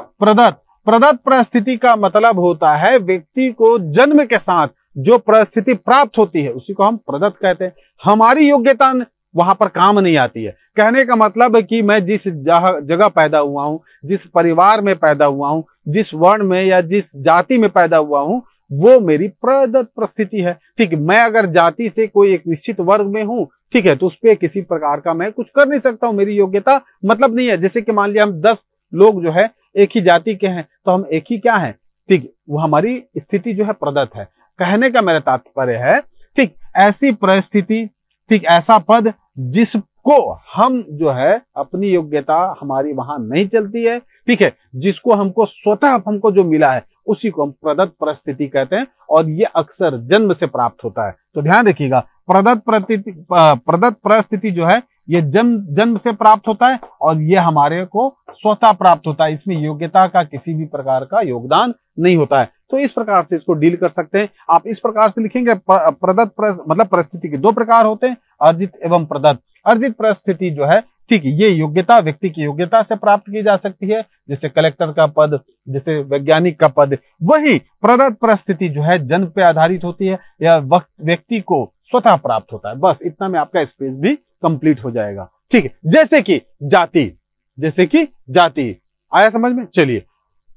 प्रदत्त प्रदत्त परिस्थिति का मतलब होता है व्यक्ति को जन्म के साथ जो परिस्थिति प्राप्त होती है, उसी को हम प्रदत्त कहते हैं। हमारी योग्यता वहाँ पर काम नहीं आती है। कहने का मतलब है कि मैं जिस जगह पैदा हुआ हूँ, जिस परिवार में पैदा हुआ हूँ, जिस वर्ण में या जिस जाति में पैदा हुआ हूँ वो मेरी प्रदत्त परिस्थिति है। ठीक, मैं अगर जाति से कोई एक निश्चित वर्ग में हूँ, ठीक है तो उस पर किसी प्रकार का मैं कुछ कर नहीं सकता हूँ, मेरी योग्यता मतलब नहीं है। जैसे कि मान लिया हम दस लोग जो है, एक ही जाति के हैं तो हम एक ही क्या है? ठीक, वो हमारी स्थिति जो है प्रदत्त है। कहने का मेरा तात्पर्य है, ठीक, ऐसी परिस्थिति, ठीक, ऐसा पद जिसको हम जो है, अपनी योग्यता हमारी वहाँ नहीं चलती है, ठीक है, जिसको हमको स्वतः हमको जो मिला है उसी को हम प्रदत्त परिस्थिति कहते हैं, और ये अक्सर जन्म से प्राप्त होता है। तो ध्यान रखिएगा, प्रदत्त प्रदत्त परिस्थिति जो है, ये जन्म जन्म से प्राप्त होता है, और ये हमारे को स्वतः प्राप्त होता है। इसमें योग्यता का किसी भी प्रकार का योगदान नहीं होता है। तो इस प्रकार से इसको डील कर सकते हैं। आप इस प्रकार से लिखेंगे प्रदत्त मतलब परिस्थिति के दो प्रकार होते हैं, अर्जित एवं प्रदत्त। अर्जित परिस्थिति जो है ठीक है, ये योग्यता, व्यक्ति की योग्यता से प्राप्त की जा सकती है, जैसे कलेक्टर का पद, जैसे वैज्ञानिक का पद, वही प्रदत्त परिस्थिति जो है जन्म पे आधारित होती है, या व्यक्ति को स्वतः प्राप्त होता है। बस इतना में आपका स्पेस भी कंप्लीट हो जाएगा। ठीक है, जैसे कि जाति, जैसे कि जाति, आया समझ में? चलिए,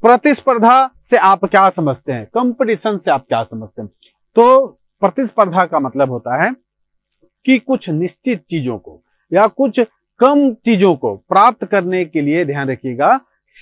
प्रतिस्पर्धा से आप क्या समझते हैं? कंपटीशन से आप क्या समझते हैं? तो प्रतिस्पर्धा का मतलब होता है कि कुछ निश्चित चीज़ों को, या कुछ कम चीज़ों को प्राप्त करने के लिए ध्यान रखिएगा।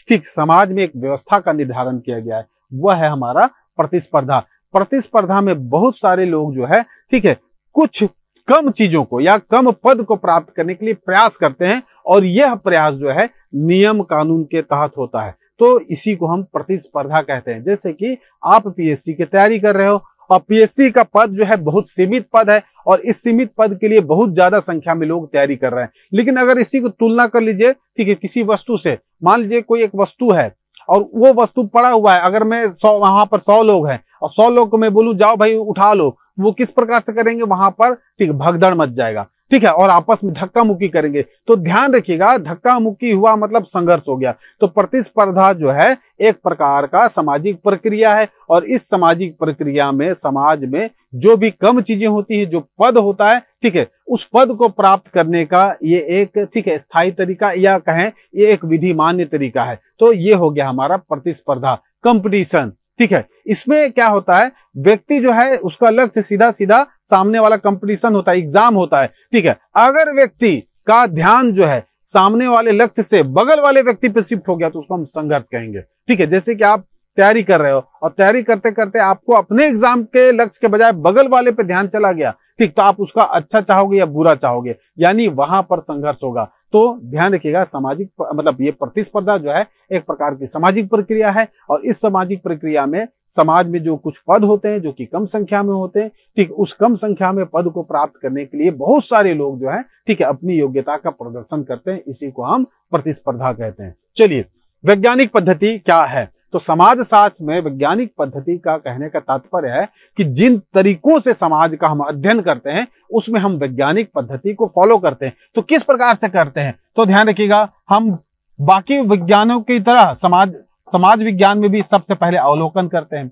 ठीक समाज में एक व्यवस्था का निर्धारण किया गया है। वह है हमारा प्रतिस्पर्धा। प्रतिस्पर्धा में बहुत सारे लोग जो है, ठीक है, कुछ कम चीज़ों को या कम पद को प्राप्त करने के लिए प्रयास करते हैं और यह प्रयास जो है, नियम कानून के तहत होता है। तो इसी को हम प्रतिस्पर्धा कहते हैं। जैसे कि आप पीएससी की तैयारी कर रहे हो और पीएससी का पद जो है बहुत सीमित पद है और इस सीमित पद के लिए बहुत ज़्यादा संख्या में लोग तैयारी कर रहे हैं। लेकिन अगर इसी को तुलना कर लीजिए, ठीक है, किसी वस्तु से, मान लीजिए कोई एक वस्तु है और वो वस्तु पड़ा हुआ है, अगर मैं सौ, वहाँ पर सौ लोग हैं और सौ लोग को मैं बोलूँ, जाओ भाई, उठा लो। वो किस प्रकार से करेंगे? वहाँ पर, ठीक, भगदड़ मच जाएगा। ठीक है, और आपस में धक्का मुक्की करेंगे। तो ध्यान रखिएगा धक्का मुक्की हुआ मतलब संघर्ष हो गया। तो प्रतिस्पर्धा जो है, एक प्रकार का सामाजिक प्रक्रिया है, और इस सामाजिक प्रक्रिया में, समाज में जो भी कम चीज़ें होती है, जो पद होता है, ठीक है, उस पद को प्राप्त करने का ये एक, ठीक है, स्थायी तरीका या कहें, ये एक विधि मान्य तरीका है। तो ये हो गया हमारा प्रतिस्पर्धा, कंपटीशन। ठीक है? इसमें क्या होता है? व्यक्ति जो है, उसका लक्ष्य सीधा सीधा सामने वाला कंपटीशन होता है एग्ज़ाम होता है। ठीक है? अगर व्यक्ति का ध्यान जो है, सामने वाले लक्ष्य से बगल वाले व्यक्ति पे शिफ्ट हो गया तो उसको हम संघर्ष कहेंगे। ठीक है? जैसे कि आप तैयारी कर रहे हो, और तैयारी करते करते आपको अपने एग्ज़ाम के लक्ष्य के बजाय बगल वाले पे ध्यान चला गया, ठीक? तो आप उसका अच्छा चाहोगे या बुरा चाहोगे? यानी वहाँ पर संघर्ष होगा। तो ध्यान रखिएगा, सामाजिक मतलब ये प्रतिस्पर्धा जो है, एक प्रकार की सामाजिक प्रक्रिया है और इस सामाजिक प्रक्रिया में समाज में जो कुछ पद होते हैं, जो कि कम संख्या में होते हैं, ठीक उस कम संख्या में पद को प्राप्त करने के लिए बहुत सारे लोग जो है, ठीक है, अपनी योग्यता का प्रदर्शन करते हैं, इसी को हम प्रतिस्पर्धा कहते हैं। चलिए, वैज्ञानिक पद्धति क्या है? तो समाज शास्त्र में वैज्ञानिक पद्धति का कहने का तात्पर्य है कि जिन तरीकों से समाज का हम अध्ययन करते हैं, उसमें हम वैज्ञानिक पद्धति को फॉलो करते हैं। तो किस प्रकार से करते हैं? तो ध्यान रखिएगा, हम बाकी विज्ञानों की तरह समाज समाज विज्ञान में भी सबसे पहले अवलोकन करते हैं।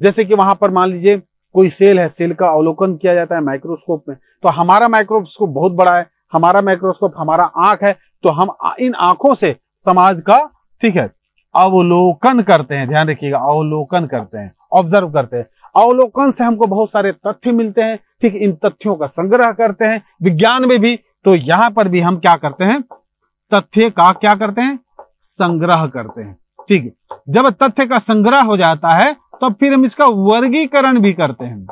जैसे कि वहाँ पर मान लीजिए कोई सेल है, सेल का अवलोकन किया जाता है माइक्रोस्कोप में। तो हमारा माइक्रोस्कोप बहुत बड़ा है, हमारा माइक्रोस्कोप, हमारा आँख है तो हम इन आँखों से समाज का, ठीक है अवलोकन करते हैं, ध्यान रखिएगा, अवलोकन करते हैं ऑब्ज़र्व करते हैं। अवलोकन से हमको बहुत सारे तथ्य मिलते हैं, ठीक, इन तथ्यों का संग्रह करते हैं, विज्ञान में भी। तो यहाँ पर भी हम क्या करते हैं? तथ्य का क्या करते हैं? संग्रह करते हैं, ठीक। है जब तथ्य का संग्रह हो जाता है तो फिर हम इसका वर्गीकरण भी करते हैं।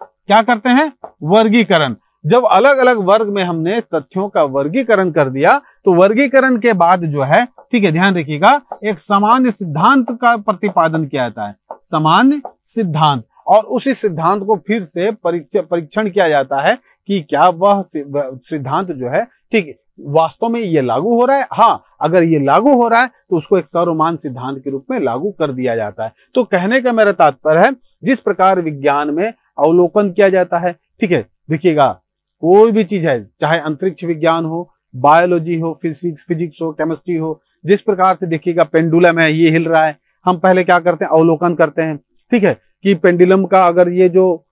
क्या करते हैं? वर्गीकरण। जब अलग अलग वर्ग में हमने तथ्यों का वर्गीकरण कर दिया तो वर्गीकरण के बाद जो है ठीक है, ध्यान रखिएगा, एक सामान्य सिद्धांत का प्रतिपादन किया जाता है। सामान्य सिद्धांत, और उसी सिद्धांत को फिर से परीक्षण किया जाता है कि क्या वह सिद्धांत जो है, ठीक है वास्तव में ये लागू हो रहा है? हाँ अगर ये लागू हो रहा है तो उसको एक सर्वमान सिद्धांत के रूप में लागू कर दिया जाता है। तो कहने का मेरा तात्पर्य है, जिस प्रकार विज्ञान में अवलोकन किया जाता है, ठीक है, देखिएगा, कोई भी चीज़ है, चाहे अंतरिक्ष विज्ञान हो, बायोलॉजी हो, फिजिक्स फिजिक्स हो, केमिस्ट्री हो जिस प्रकार से देखिएगा पेंडुलम है, ये हिल रहा है। हम पहले क्या करते हैं? अवलोकन करते हैं। ठीक है? कि पेंडुलम का अगर ये जो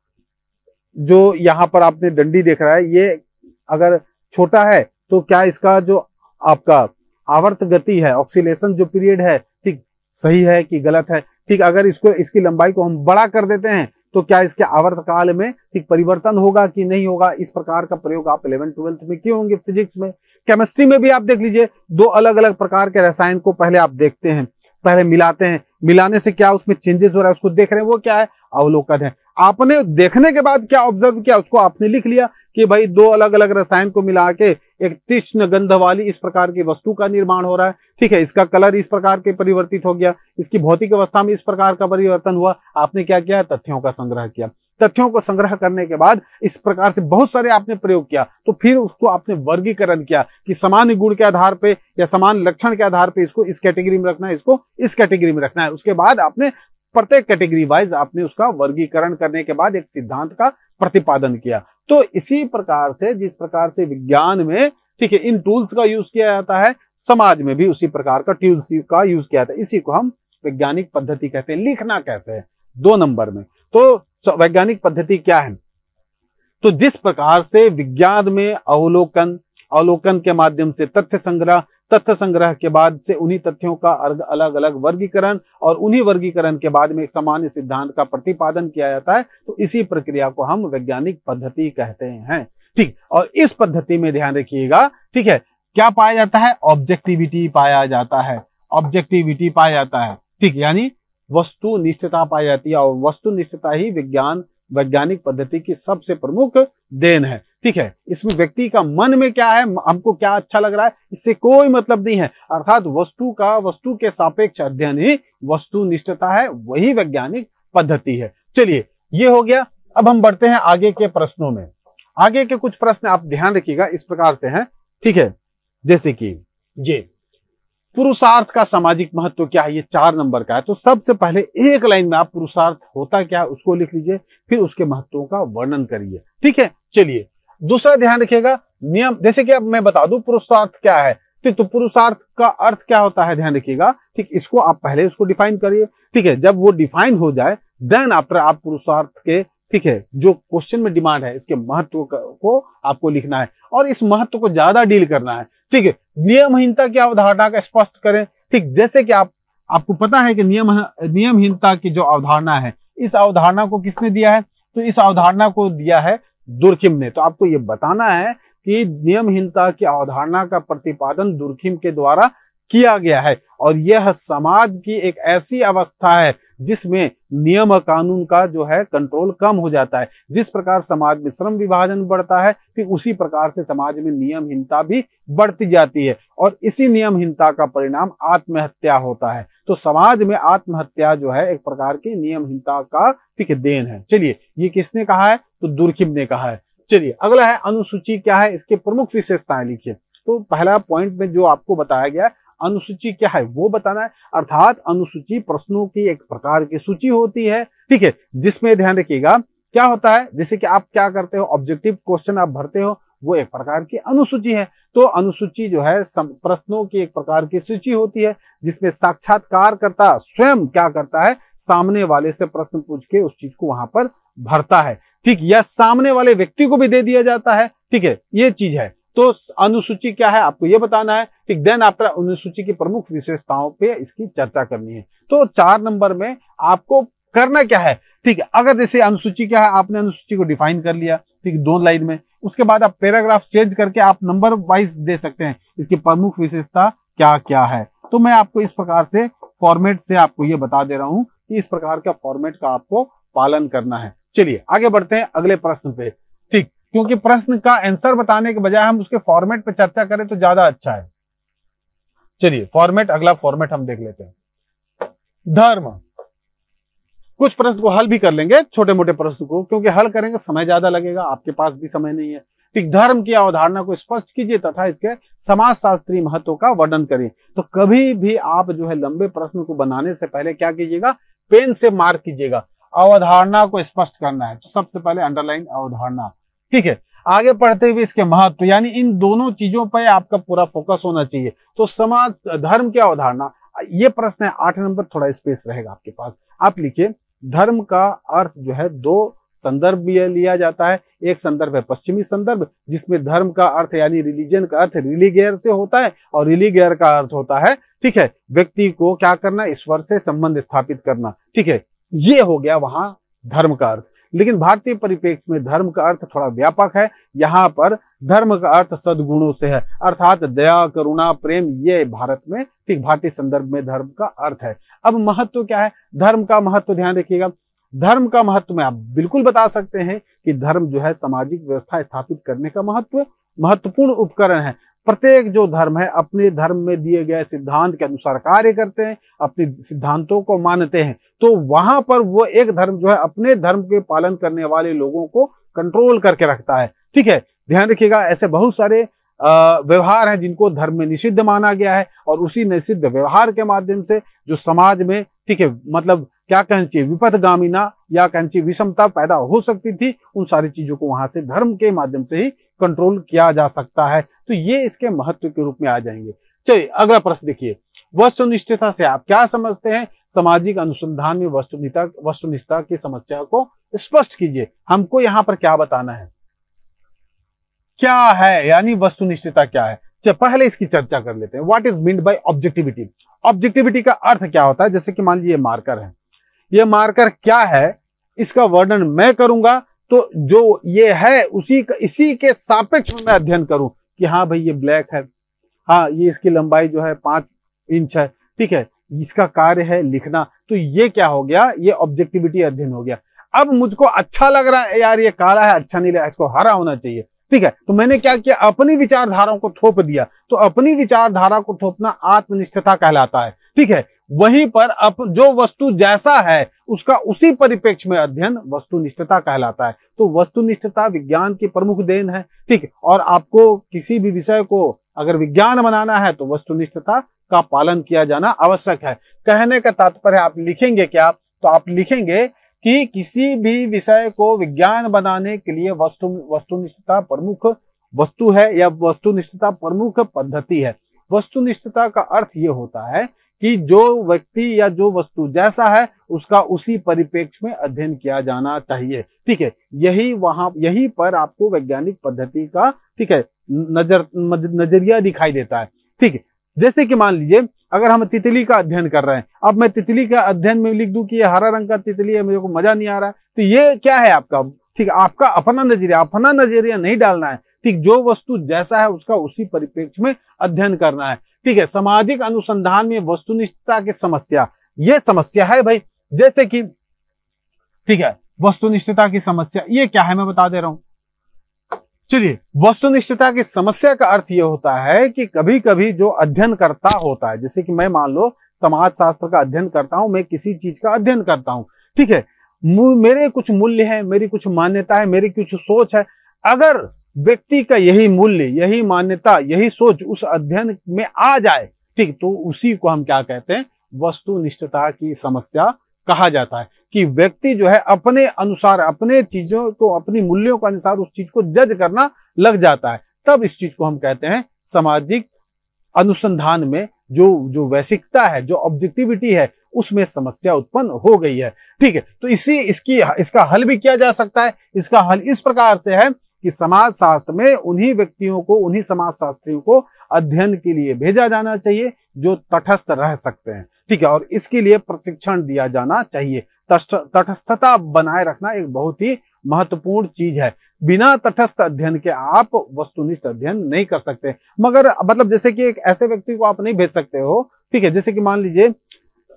जो यहाँ पर आपने डंडी देख रहा है, ये अगर छोटा है तो क्या इसका जो आपका आवर्त गति है ऑक्सीलेशन जो पीरियड है, ठीक, सही है कि गलत है? ठीक, अगर इसको, इसकी लंबाई को हम बड़ा कर देते हैं तो क्या इसके आवर्त काल में परिवर्तन होगा कि नहीं होगा? इस प्रकार का प्रयोग आप इलेवन ट्वेल्थ में किए होंगे फिजिक्स में? केमिस्ट्री में भी आप देख लीजिए, दो अलग अलग प्रकार के रसायन को पहले आप देखते हैं, पहले मिलाते हैं। मिलाने से क्या उसमें चेंजेस हो रहा है, उसको देख रहे हैं, वो क्या है? अवलोकन है। आपने देखने के बाद क्या ऑब्ज़र्व किया, उसको आपने लिख लिया कि भाई दो अलग अलग रसायन को मिला के एक तीक्ष्ण गंध वाली इस प्रकार की वस्तु का निर्माण हो रहा है। ठीक है, इसका कलर इस प्रकार के परिवर्तित हो गया। इसकी भौतिक अवस्था में इस प्रकार का परिवर्तन हुआ। आपने क्या किया? तथ्यों का संग्रह किया। तथ्यों को संग्रह करने के बाद इस प्रकार से बहुत सारे आपने प्रयोग किया। तो फिर उसको आपने वर्गीकरण किया कि समान गुण के आधार पे या समान लक्षण के आधार पे इसको इस कैटेगरी में रखना है, इसको इस कैटेगरी में रखना है। उसके बाद आपने प्रत्येक कैटेगरी वाइज आपने उसका वर्गीकरण करने के बाद एक सिद्धांत का प्रतिपादन किया। तो इसी प्रकार से, जिस प्रकार से विज्ञान में, ठीक है, इन टूल्स का यूज़ किया जाता है, समाज में भी उसी प्रकार का टूल्स का यूज़ किया जाता है। इसी को हम वैज्ञानिक पद्धति कहते हैं। लिखना कैसे है? दो नंबर में। तो वैज्ञानिक पद्धति क्या है? तो जिस प्रकार से विज्ञान में अवलोकन अवलोकन के माध्यम से तथ्य संग्रह तथ्य संग्रह के बाद से उन्हीं तथ्यों का अलग अलग वर्गीकरण और उन्हीं वर्गीकरण के बाद में एक सामान्य सिद्धांत का प्रतिपादन किया जाता है तो इसी प्रक्रिया को हम वैज्ञानिक पद्धति कहते हैं। ठीक, और इस पद्धति में ध्यान रखिएगा, ठीक है, क्या पाया जाता है? ऑब्जेक्टिविटी पाया जाता है। ऑब्जेक्टिविटी पाया जाता है। ठीक, यानी वस्तु निष्ठता पाई जाती है और वस्तु निष्ठता ही विज्ञान, वैज्ञानिक पद्धति की सबसे प्रमुख देन है। ठीक है, इसमें व्यक्ति का मन में क्या है, हमको क्या अच्छा लग रहा है, इससे कोई मतलब नहीं है। अर्थात वस्तु का, वस्तु के सापेक्ष अध्ययन ही वस्तु निष्ठता है, वही वैज्ञानिक पद्धति है। चलिए, ये हो गया, अब हम बढ़ते हैं आगे के प्रश्नों में। आगे के कुछ प्रश्न आप ध्यान रखिएगा, इस प्रकार से हैं। ठीक है, जैसे कि, ये, पुरुषार्थ का सामाजिक महत्व क्या है? ये चार नंबर का है। तो सबसे पहले एक लाइन में आप पुरुषार्थ होता क्या है, उसको लिख लीजिए, फिर उसके महत्वों का वर्णन करिए। ठीक है, चलिए दूसरा ध्यान रखिएगा, नियम, जैसे कि अब मैं बता दूँ पुरुषार्थ क्या है। ठीक तो पुरुषार्थ का अर्थ क्या होता है ध्यान रखिएगा। ठीक, इसको आप पहले उसको डिफाइन करिए। ठीक है, जब वो डिफाइन हो जाए देन आफ्टर आप पुरुषार्थ के, ठीक है, जो क्वेश्चन में डिमांड है, इसके महत्व को आपको लिखना है। और इस महत्व को ज़्यादा डील करना है। ठीक है, नियमहीनता की अवधारणा का स्पष्ट करें। ठीक, जैसे कि आप, आपको पता है कि नियम, नियमहीनता की जो अवधारणा है, इस अवधारणा को किसने दिया है? तो इस अवधारणा को दिया है दुर्खिम ने तो आपको ये बताना है कि नियमहीनता की अवधारणा का प्रतिपादन दुर्खिम के द्वारा किया गया है और यह समाज की एक ऐसी अवस्था है जिसमें नियम कानून का जो है कंट्रोल कम हो जाता है। जिस प्रकार समाज में श्रम विभाजन बढ़ता है, ठीक उसी प्रकार से समाज में नियमहीनता भी बढ़ती जाती है और इसी नियमहीनता का परिणाम आत्महत्या होता है। तो समाज में आत्महत्या जो है एक प्रकार की नियमहीनता का ठीक देन है। चलिए, ये किसने कहा है? तो दुर्खिम ने कहा है। चलिए, अगला है, अनुसूची क्या है? इसके प्रमुख विशेषताएँ लिखिए। तो पहला पॉइंट में जो आपको बताया गया अनुसूची क्या है, वो बताना है। अर्थात अनुसूची प्रश्नों की एक प्रकार की सूची होती है, ठीक है, जिसमें ध्यान रखिएगा, क्या होता है? जैसे कि आप क्या करते हो? ऑब्जेक्टिव क्वेश्चन आप भरते हो वो एक प्रकार की अनुसूची है। तो अनुसूची जो है प्रश्नों की एक प्रकार की सूची होती है, जिसमें साक्षात्कार करता स्वयं क्या करता है, सामने वाले से प्रश्न पूछ के उस चीज़ को वहाँ पर भरता है। ठीक, या सामने वाले व्यक्ति को भी दे दिया जाता है। ठीक है, ये चीज़ है। तो अनुसूची क्या है, आपको ये बताना है। ठीक, देन आफ्टर अनुसूची की प्रमुख विशेषताओं पे इसकी चर्चा करनी है। तो चार नंबर में आपको करना क्या है? ठीक है अगर जैसे अनुसूची क्या है, आपने अनुसूची को डिफाइन कर लिया। ठीक, दो लाइन में। उसके बाद आप पैराग्राफ चेंज करके आप नंबर वाइज दे सकते हैं, इसकी प्रमुख विशेषता क्या क्या है। तो मैं आपको इस प्रकार से फॉर्मेट से आपको ये बता दे रहा हूँ कि इस प्रकार का फॉर्मेट का आपको पालन करना है। चलिए, आगे बढ़ते हैं अगले प्रश्न पे। ठीक, क्योंकि प्रश्न का आंसर बताने के बजाय हम उसके फॉर्मेट पे चर्चा करें तो ज़्यादा अच्छा है। चलिए, फॉर्मेट, अगला फॉर्मेट हम देख लेते हैं। धर्म। कुछ प्रश्न को हल भी कर लेंगे छोटे मोटे प्रश्न को, क्योंकि हल करेंगे, समय ज़्यादा लगेगा, आपके पास भी समय नहीं है। ठीक, धर्म की अवधारणा को स्पष्ट कीजिए तथा इसके समाज शास्त्रीय महत्व का वर्णन करिए। तो कभी भी आप जो है लंबे प्रश्न को बनाने से पहले क्या कीजिएगा, पेन से मार्क कीजिएगा। अवधारणा को स्पष्ट करना है तो सबसे पहले अंडरलाइन अवधारणा। ठीक है, आगे पढ़ते हुए इसके महत्व तो यानी इन दोनों चीज़ों पर आपका पूरा फोकस होना चाहिए। तो समाज, धर्म की अवधारणा, ये प्रश्न है, आठ नंबर थोड़ा स्पेस रहेगा आपके पास। आप लिखिए धर्म का अर्थ जो है दो संदर्भ भी लिया जाता है। एक संदर्भ है पश्चिमी संदर्भ, जिसमें धर्म का अर्थ यानी रिलीजन का अर्थ रिलीगेयर से होता है और रिलीगेयर का अर्थ होता है, ठीक है, व्यक्ति को क्या करना, ईश्वर से संबंध स्थापित करना, ठीक है। ये हो गया वहाँ धर्म का अर्थ। लेकिन भारतीय परिप्रेक्ष्य में धर्म का अर्थ थोड़ा व्यापक है। यहाँ पर धर्म का अर्थ सदगुणों से है। अर्थात दया, करुणा, प्रेम, ये भारत में, ठीक भारतीय संदर्भ में धर्म का अर्थ है। अब महत्व क्या है? धर्म का महत्व ध्यान रखिएगा। धर्म का महत्व में आप बिल्कुल बता सकते हैं कि धर्म जो है सामाजिक व्यवस्था स्थापित करने का महत्व, महत्वपूर्ण उपकरण है। प्रत्येक जो धर्म है, अपने धर्म में दिए गए सिद्धांत के अनुसार कार्य करते हैं, अपने सिद्धांतों को मानते हैं। तो वहाँ पर वो एक धर्म जो है, अपने धर्म के पालन करने वाले लोगों को कंट्रोल करके रखता है। ठीक है? ध्यान रखिएगा, ऐसे बहुत सारे व्यवहार हैं जिनको धर्म में निषिद्ध माना गया है और उसी निषिद्ध व्यवहार के माध्यम से जो समाज में, ठीक है मतलब क्या कहना चाहिए, विपथगामिना या कहना चाहिए, विषमता पैदा हो सकती थी, उन सारी चीज़ों को वहाँ से धर्म के माध्यम से ही कंट्रोल किया जा सकता है। तो ये इसके महत्व के रूप में आ जाएँगे। चलिए, अगला प्रश्न देखिए। वस्तुनिष्ठता से आप क्या समझते हैं? सामाजिक अनुसंधान में वस्तुनिष्ठता वस्तुनिष्ठता की समस्या को स्पष्ट कीजिए। हमको यहाँ पर क्या बताना है? क्या है? यानी वस्तुनिष्ठता क्या है? पहले इसकी चर्चा कर लेते हैं। What is mean by objectivity objectivity का अर्थ क्या होता है? जैसे कि मान लीजिए मार्कर है। ये मार्कर क्या है? इसका वर्णन मैं करूँगा। तो जो ये है, उसी इसी के सापेक्ष में मैं अध्ययन करूँ कि हाँ भाई ये ब्लैक है। हाँ ये इसकी लंबाई जो है पाँच इंच है। ठीक है, इसका कार्य है लिखना। तो ये क्या हो गया? ये ऑब्जेक्टिविटी अध्ययन हो गया। अब मुझको अच्छा लग रहा है, यार ये काला है अच्छा नहीं लगा, इसको हरा होना चाहिए। ठीक है तो मैंने क्या किया? अपनी विचारधाराओं को थोप दिया। तो अपनी विचारधारा को थोपना आत्मनिष्ठता कहलाता है। ठीक है वहीं पर अप, जो वस्तु जैसा है, उसका उसी परिप्रेक्ष्य में अध्ययन वस्तुनिष्ठता कहलाता है। तो वस्तुनिष्ठता विज्ञान की प्रमुख देन है, ठीक और आपको किसी भी विषय को अगर विज्ञान बनाना है तो वस्तुनिष्ठता का पालन किया जाना आवश्यक है। कहने का तात्पर्य आप लिखेंगे क्या तो आप लिखेंगे कि किसी भी विषय को विज्ञान बनाने के लिए वस्तु, वस्तुनिष्ठता प्रमुख वस्तु है या वस्तुनिष्ठता प्रमुख पद्धति है। वस्तुनिष्ठता का अर्थ ये होता है कि जो व्यक्ति या जो वस्तु जैसा है, उसका उसी परिप्रेक्ष्य में अध्ययन किया जाना चाहिए। ठीक है? यही वहाँ, यही पर आपको वैज्ञानिक पद्धति का, ठीक है, नज़र नज़रिया दिखाई देता है। ठीक है? जैसे कि मान लीजिए, अगर हम तितली का अध्ययन कर रहे हैं, अब मैं तितली का अध्ययन में लिख दूँ कि ये हरा रंग का तितली है, मेरे को मज़ा नहीं आ रहा है तो ये क्या है आपका? ठीक है, आपका अपना नज़रिया अपना नज़रिया नहीं डालना है। ठीक, जो वस्तु जैसा है, उसका उसी परिप्रेक्ष्य में अध्ययन करना है। ठीक है, सामाजिक अनुसंधान में वस्तुनिष्ठता की समस्या। ये समस्या है भाई, जैसे कि, ठीक है, वस्तुनिष्ठता की समस्या, ये क्या है मैं बता दे रहा हूँ। चलिए, वस्तुनिष्ठता की समस्या का अर्थ यह होता है कि कभी कभी जो अध्ययन करता होता है, जैसे कि मैं मान लो समाज शास्त्र का अध्ययन करता हूँ, मैं किसी चीज़ का अध्ययन करता हूँ, ठीक है मेरे कुछ मूल्य है, मेरी कुछ मान्यता है, मेरी कुछ सोच है, अगर व्यक्ति का यही मूल्य, यही मान्यता, यही सोच उस अध्ययन में आ जाए, ठीक तो उसी को हम क्या कहते हैं? वस्तुनिष्ठता की समस्या कहा जाता है कि व्यक्ति जो है अपने अनुसार, अपने चीज़ों को, अपनी मूल्यों के अनुसार उस चीज़ को जज करना लग जाता है। तब इस चीज़ को हम कहते हैं सामाजिक अनुसंधान में जो जो वैशिकता है, जो ऑब्जेक्टिविटी है, उसमें समस्या उत्पन्न हो गई है, ठीक है? तो इसी, इसकी, इसका हल भी किया जा सकता है, इसका हल इस प्रकार से है कि समाज शास्त्र में उन्हीं व्यक्तियों को, उन्हीं समाज शास्त्रियों को अध्ययन के लिए भेजा जाना चाहिए, जो तटस्थ रह सकते हैं। ठीक है, और इसके लिए प्रशिक्षण दिया जाना चाहिए। तटस्थता बनाए रखना एक बहुत ही महत्वपूर्ण चीज़ है। बिना तटस्थ अध्ययन के आप वस्तुनिष्ठ अध्ययन नहीं कर सकते। मगर मतलब जैसे कि एक ऐसे व्यक्ति को आप नहीं भेज सकते हो। ठीक है, जैसे कि मान लीजिए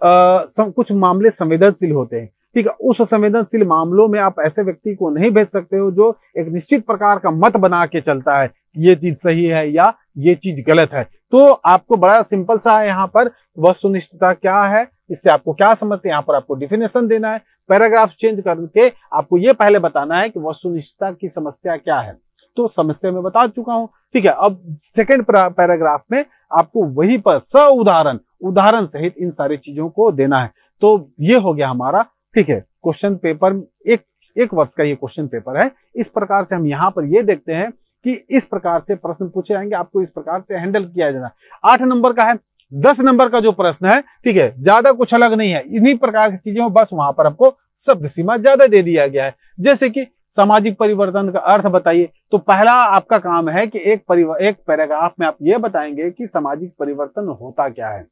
कुछ मामले संवेदनशील होते हैं। ठीक है, उस संवेदनशील मामलों में आप ऐसे व्यक्ति को नहीं भेज सकते हो जो एक निश्चित प्रकार का मत बना के चलता है, ये चीज़ सही है या ये चीज़ गलत है। तो आपको बड़ा सिंपल सा है यहाँ पर वस्तुनिष्ठता क्या है, इससे आपको क्या समझते हैं, यहाँ पर आपको डिफिनेशन देना है पैराग्राफ चेंज करके आपको ये पहले बताना है कि वस्तुनिष्ठता की समस्या क्या है। तो समस्या में बता चुका हूँ, ठीक है, अब सेकेंड पैराग्राफ में आपको वही पर स उदाहरण उदाहरण सहित इन सारी चीज़ों को देना है। तो ये हो गया हमारा ठीक है क्वेश्चन पेपर एक एक वर्ष का ये क्वेश्चन पेपर है। इस प्रकार से हम यहाँ पर ये देखते हैं कि इस प्रकार से प्रश्न पूछे जाएँगे, आपको इस प्रकार से हैंडल किया जाना। आठ नंबर का है, दस नंबर का जो प्रश्न है, ठीक है, ज़्यादा कुछ अलग नहीं है। इन्हीं प्रकार की चीज़ें बस वहाँ पर आपको शब्द सीमा ज़्यादा दे दिया गया है। जैसे कि सामाजिक परिवर्तन का अर्थ बताइए। तो पहला आपका काम है कि एक एक पैराग्राफ में आप ये बताएँगे कि सामाजिक परिवर्तन होता क्या है।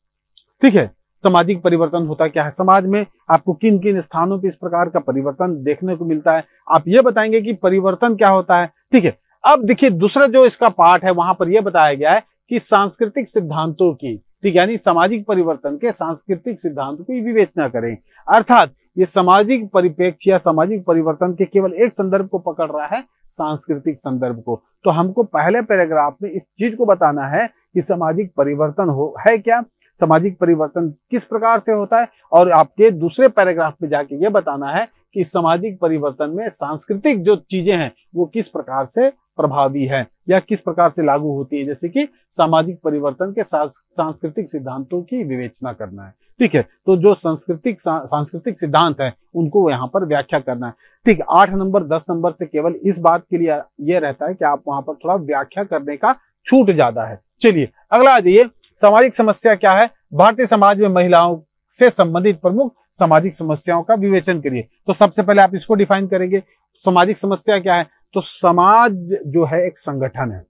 ठीक है सामाजिक परिवर्तन होता क्या है? समाज में आपको किन किन स्थानों पर इस प्रकार का परिवर्तन देखने को मिलता है? आप ये बताएँगे कि परिवर्तन क्या होता है। ठीक है, अब देखिए दूसरा जो इसका पार्ट है, वहाँ पर यह बताया गया है कि सांस्कृतिक सिद्धांतों की, ठीक यानी सामाजिक परिवर्तन के सांस्कृतिक सिद्धांतों की विवेचना करें। अर्थात ये सामाजिक परिप्रेक्ष्य या सामाजिक परिवर्तन के केवल एक संदर्भ को पकड़ रहा है, सांस्कृतिक संदर्भ को। तो हमको पहले पैराग्राफ में इस चीज़ को बताना है कि सामाजिक परिवर्तन हो, है क्या? सामाजिक परिवर्तन किस प्रकार से होता है और आपके दूसरे पैराग्राफ में जाके ये बताना है कि सामाजिक परिवर्तन में सांस्कृतिक जो चीज़ें हैं, वो किस प्रकार से प्रभावी है या किस प्रकार से लागू होती है, जैसे कि सामाजिक परिवर्तन के सांस्कृतिक सिद्धांतों की विवेचना करना है। ठीक है तो जो सांस्कृतिक सांस्कृतिक सिद्धांत है, उनको यहाँ पर व्याख्या करना है। ठीक, आठ नंबर, दस नंबर से केवल इस बात के लिए यह रहता है कि आप वहाँ पर थोड़ा व्याख्या करने का छूट ज़्यादा है। चलिए, अगला आ जाइए। सामाजिक समस्या क्या है? भारतीय समाज में महिलाओं से संबंधित प्रमुख सामाजिक समस्याओं का विवेचन करिए। तो सबसे पहले आप इसको डिफाइन करेंगे। सामाजिक समस्या क्या है? तो समाज जो है, एक संगठन है।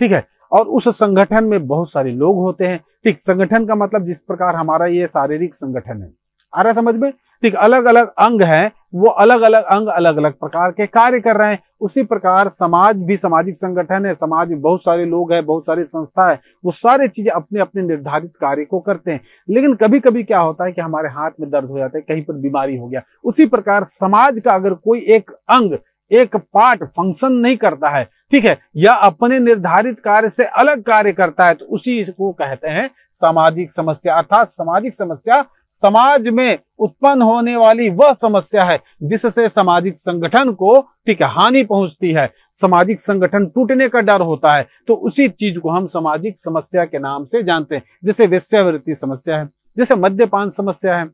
ठीक है? और उस संगठन में बहुत सारे लोग होते हैं। ठीक, संगठन का मतलब जिस प्रकार हमारा ये शारीरिक संगठन है। आ रहा समझ में? ठीक अलग अलग अंग हैं। वो अलग अलग अंग अलग अलग प्रकार के कार्य कर रहे हैं। उसी प्रकार समाज भी सामाजिक संगठन है, समाज में बहुत सारे लोग हैं, बहुत सारी संस्था है, वो सारे चीज़ें अपने अपने निर्धारित कार्य को करते हैं। लेकिन कभी कभी क्या होता है कि हमारे हाथ में दर्द हो जाता है, कहीं पर बीमारी हो गया। उसी प्रकार समाज का अगर कोई एक अंग, एक पार्ट फ़ंक्शन नहीं करता है, ठीक है, या अपने निर्धारित कार्य से अलग कार्य करता है तो उसी को कहते हैं सामाजिक समस्या। अर्थात सामाजिक समस्या समाज में उत्पन्न होने वाली वह समस्या है, जिससे सामाजिक संगठन को ठीक है हानि पहुँचती है। सामाजिक संगठन टूटने का डर होता है तो उसी चीज़ को हम सामाजिक समस्या के नाम से जानते हैं। जैसे वेश्यावृत्ति समस्या है, जैसे मद्यपान समस्या है,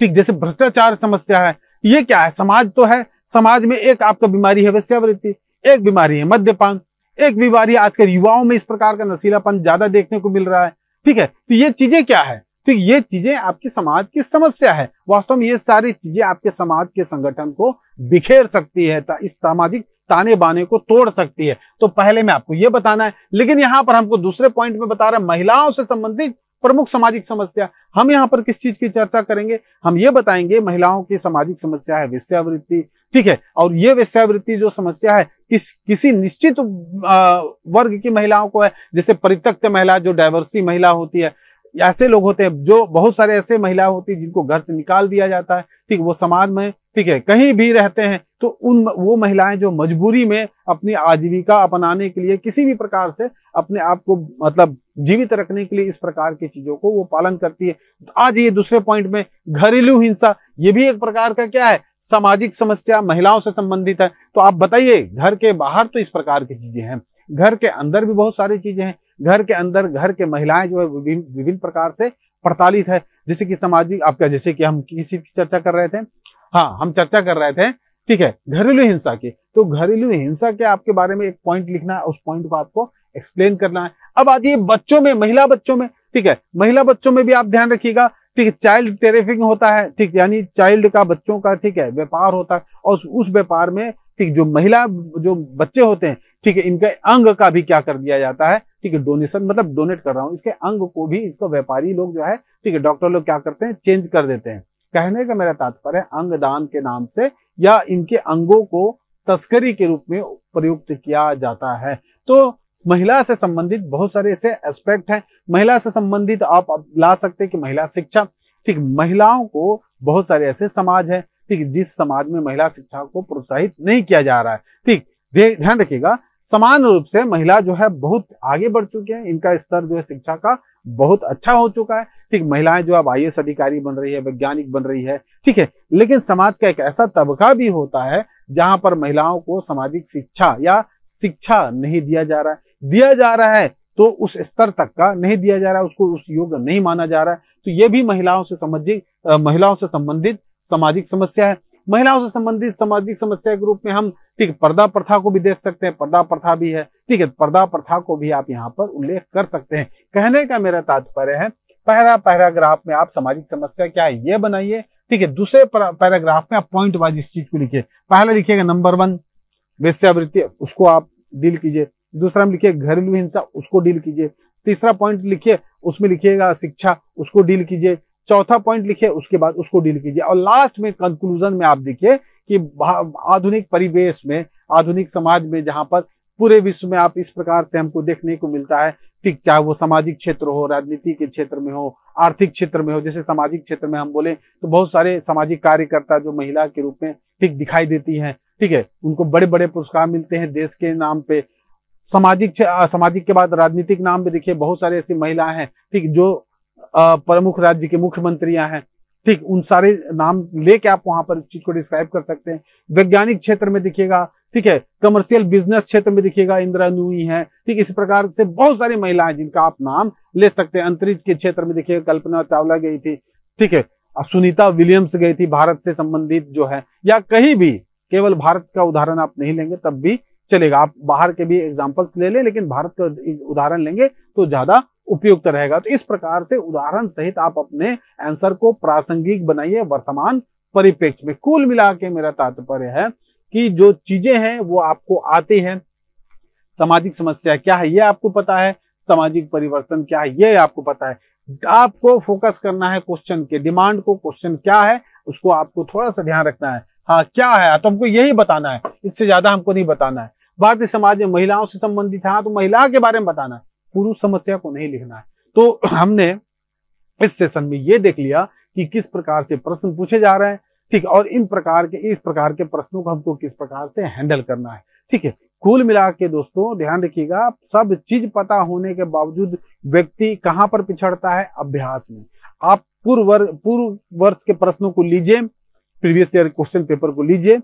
ठीक, जैसे भ्रष्टाचार समस्या है। ये क्या है? समाज तो है, समाज में एक आपका बीमारी है वेश्यावृत्ति, एक बीमारी है मद्यपान, एक बीमारी आजकल युवाओं में इस प्रकार का नशीलापन ज़्यादा देखने को मिल रहा है, ठीक है? तो ये चीज़ें क्या है? तो ये चीज़ें आपके समाज की समस्या है। वास्तव में ये सारी चीज़ें आपके समाज के संगठन को बिखेर सकती है इस सामाजिक ताने बाने को तोड़ सकती है। तो पहले में आपको ये बताना है, लेकिन यहाँ पर हमको दूसरे पॉइंट में बता रहे हैं, महिलाओं से संबंधित प्रमुख सामाजिक समस्या। हम यहाँ पर किस चीज़ की चर्चा करेंगे? हम ये बताएँगे, महिलाओं की सामाजिक समस्या है वेश्यावृत्ति, ठीक है? और ये वेश्यावृत्ति जो समस्या है, किस, किसी निश्चित वर्ग की महिलाओं को है। जैसे परित्यक्त महिला, जो डाइवर्सिटी महिला होती है ऐसे लोग होते हैं जो बहुत सारे ऐसे महिला होती है जिनको घर से निकाल दिया जाता है। ठीक, वो समाज में, ठीक है, कहीं भी रहते हैं तो उन वो महिलाएँ जो मजबूरी में अपनी आजीविका अपनाने के लिए किसी भी प्रकार से अपने आप को मतलब जीवित रखने के लिए इस प्रकार की चीज़ों को वो पालन करती है। आज ये दूसरे पॉइंट में, घरेलू हिंसा, ये भी एक प्रकार का क्या है? सामाजिक समस्या महिलाओं से संबंधित है। तो आप बताइए, घर के बाहर तो इस प्रकार की चीज़ें हैं। घर के अंदर भी बहुत सारी चीज़ें हैं। घर के अंदर, घर के महिलाएँ जो है विभिन्न प्रकार से प्रताड़ित है। जैसे कि सामाजिक, आपका जैसे कि हम किसी की चर्चा कर रहे थे। हाँ हम चर्चा कर रहे थे, ठीक है, घरेलू हिंसा की। तो घरेलू हिंसा के आपके बारे में एक पॉइंट लिखना है उस पॉइंट को आपको एक्सप्लेन करना है। अब आइए बच्चों में, महिला बच्चों में, ठीक है, महिला बच्चों में भी आप ध्यान रखिएगा, ठीक है चाइल्ड टेरिफिंग होता है, ठीक, यानी चाइल्ड का बच्चों का, ठीक है, व्यापार होता है, और उस व्यापार में, ठीक, जो महिला, जो बच्चे होते हैं, ठीक है, इनके अंग का भी क्या कर दिया जाता है ठीक है डोनेशन मतलब डोनेट कर रहा हूँ। इसके अंग को भी, इसको व्यापारी लोग जो है, ठीक है डॉक्टर लोग क्या करते हैं चेंज कर देते हैं। कहने का मेरा तात्पर्य अंग दान के नाम से या इनके अंगों को तस्करी के रूप में प्रयुक्त किया जाता है। तो महिला से संबंधित बहुत सारे ऐसे एस्पेक्ट हैं। महिला से संबंधित आप ला सकते हैं कि महिला शिक्षा, ठीक, महिलाओं को बहुत सारे ऐसे समाज है, ठीक, जिस समाज में महिला शिक्षा को प्रोत्साहित नहीं किया जा रहा है। ठीक, ध्यान रखिएगा समान रूप से महिला जो है बहुत आगे बढ़ चुके हैं। इनका स्तर जो है शिक्षा का बहुत अच्छा हो चुका है। ठीक, महिलाएँ जो अब आई अधिकारी बन रही है, वैज्ञानिक बन रही है, ठीक है। लेकिन समाज का एक ऐसा तबका भी होता है जहाँ पर महिलाओं को सामाजिक शिक्षा या शिक्षा नहीं दिया जा रहा है। दिया जा रहा है तो उस स्तर तक का नहीं दिया जा रहा है, उसको उस योग्य नहीं माना जा रहा है। तो ये भी महिलाओं से संबंधित महिलाओं से संबंधित सामाजिक समस्या है। महिलाओं से संबंधित सामाजिक समस्या के रूप में हम, ठीक है, पर्दा प्रथा को भी देख सकते हैं, पर्दा प्रथा भी है, ठीक है, पर्दा प्रथा को भी आप यहाँ पर उल्लेख कर सकते हैं। कहने का मेरा तात्पर्य है, पहला पैराग्राफ में आप सामाजिक समस्या क्या है ये बनाइए, ठीक है, दूसरे पैराग्राफ में आप पॉइंट वाइज इस चीज़ को लिखिए। पहला लिखिएगा नंबर वन, वेश्यावृत्ति, उसको आप डील कीजिए। दूसरा में लिखिए घरेलू हिंसा, उसको डील कीजिए। तीसरा पॉइंट लिखिए, उसमें लिखिएगा शिक्षा, उसको डील कीजिए। चौथा पॉइंट लिखिए, उसके बाद उसको डील कीजिए। और लास्ट में कंक्लूजन में आप देखिए कि आधुनिक परिवेश में, आधुनिक समाज में जहाँ पर पूरे विश्व में आप इस प्रकार से हमको देखने को मिलता है, ठीक चाहे वो सामाजिक क्षेत्र हो, राजनीति के क्षेत्र में हो, आर्थिक क्षेत्र में हो, जैसे सामाजिक क्षेत्र में हम बोले तो बहुत सारे सामाजिक कार्यकर्ता जो महिला के रूप में ठीक दिखाई देती हैं, ठीक है? उनको बड़े बड़े पुरस्कार मिलते हैं देश के नाम पे। सामाजिक सामाजिक के बाद राजनीतिक नाम पे देखिए, बहुत सारे ऐसी महिलाएँ हैं, ठीक, जो प्रमुख राज्य के मुख्यमंत्रियाँ हैं। ठीक, उन सारे नाम लेके आप वहाँ पर चीज़ को डिस्क्राइब कर सकते हैं। वैज्ञानिक क्षेत्र में देखिएगा ठीक है कमर्शियल बिज़नेस क्षेत्र में दिखेगा, इंदिरा नूई है। ठीक, इस प्रकार से बहुत सारी महिलाएँ जिनका आप नाम ले सकते हैं। अंतरिक्ष के क्षेत्र में दिखेगा कल्पना चावला गई थी, ठीक है, अब सुनीता विलियम्स गई थी, भारत से संबंधित जो है, या कहीं भी, केवल भारत का उदाहरण आप नहीं लेंगे, तब भी चलेगा। आप बाहर के भी एग्जाम्पल्स ले लें, लेकिन भारत का उदाहरण लेंगे तो ज़्यादा उपयुक्त रहेगा। तो इस प्रकार से उदाहरण सहित आप अपने आंसर को प्रासंगिक बनाइए वर्तमान परिप्रेक्ष्य में। कुल मिला के मेरा तात्पर्य है कि जो चीज़ें हैं वो आपको आती हैं। सामाजिक समस्या क्या है ये आपको पता है। सामाजिक परिवर्तन क्या है ये आपको पता है। आपको फोकस करना है क्वेश्चन के डिमांड को क्वेश्चन क्या है उसको आपको थोड़ा सा ध्यान रखना है। हाँ क्या है तो हमको यही बताना है। इससे ज़्यादा हमको नहीं बताना है। भारतीय समाज में महिलाओं से संबंधित है हाँ, तो महिला के बारे में बताना है। पुरुष समस्या को नहीं लिखना है। तो हमने इस सेशन में ये देख लिया कि किस प्रकार से प्रश्न पूछे जा रहे हैं, ठीक और इन प्रकार के, इस प्रकार के प्रश्नों को हमको किस प्रकार से हैंडल करना है, ठीक है। कुल मिला के दोस्तों, ध्यान रखिएगा, सब चीज़ पता होने के बावजूद व्यक्ति कहाँ पर पिछड़ता है? अभ्यास में। आप पूर्व पूर्व वर्ष के प्रश्नों को लीजिए प्रीवियस ईयर क्वेश्चन पेपर को लीजिए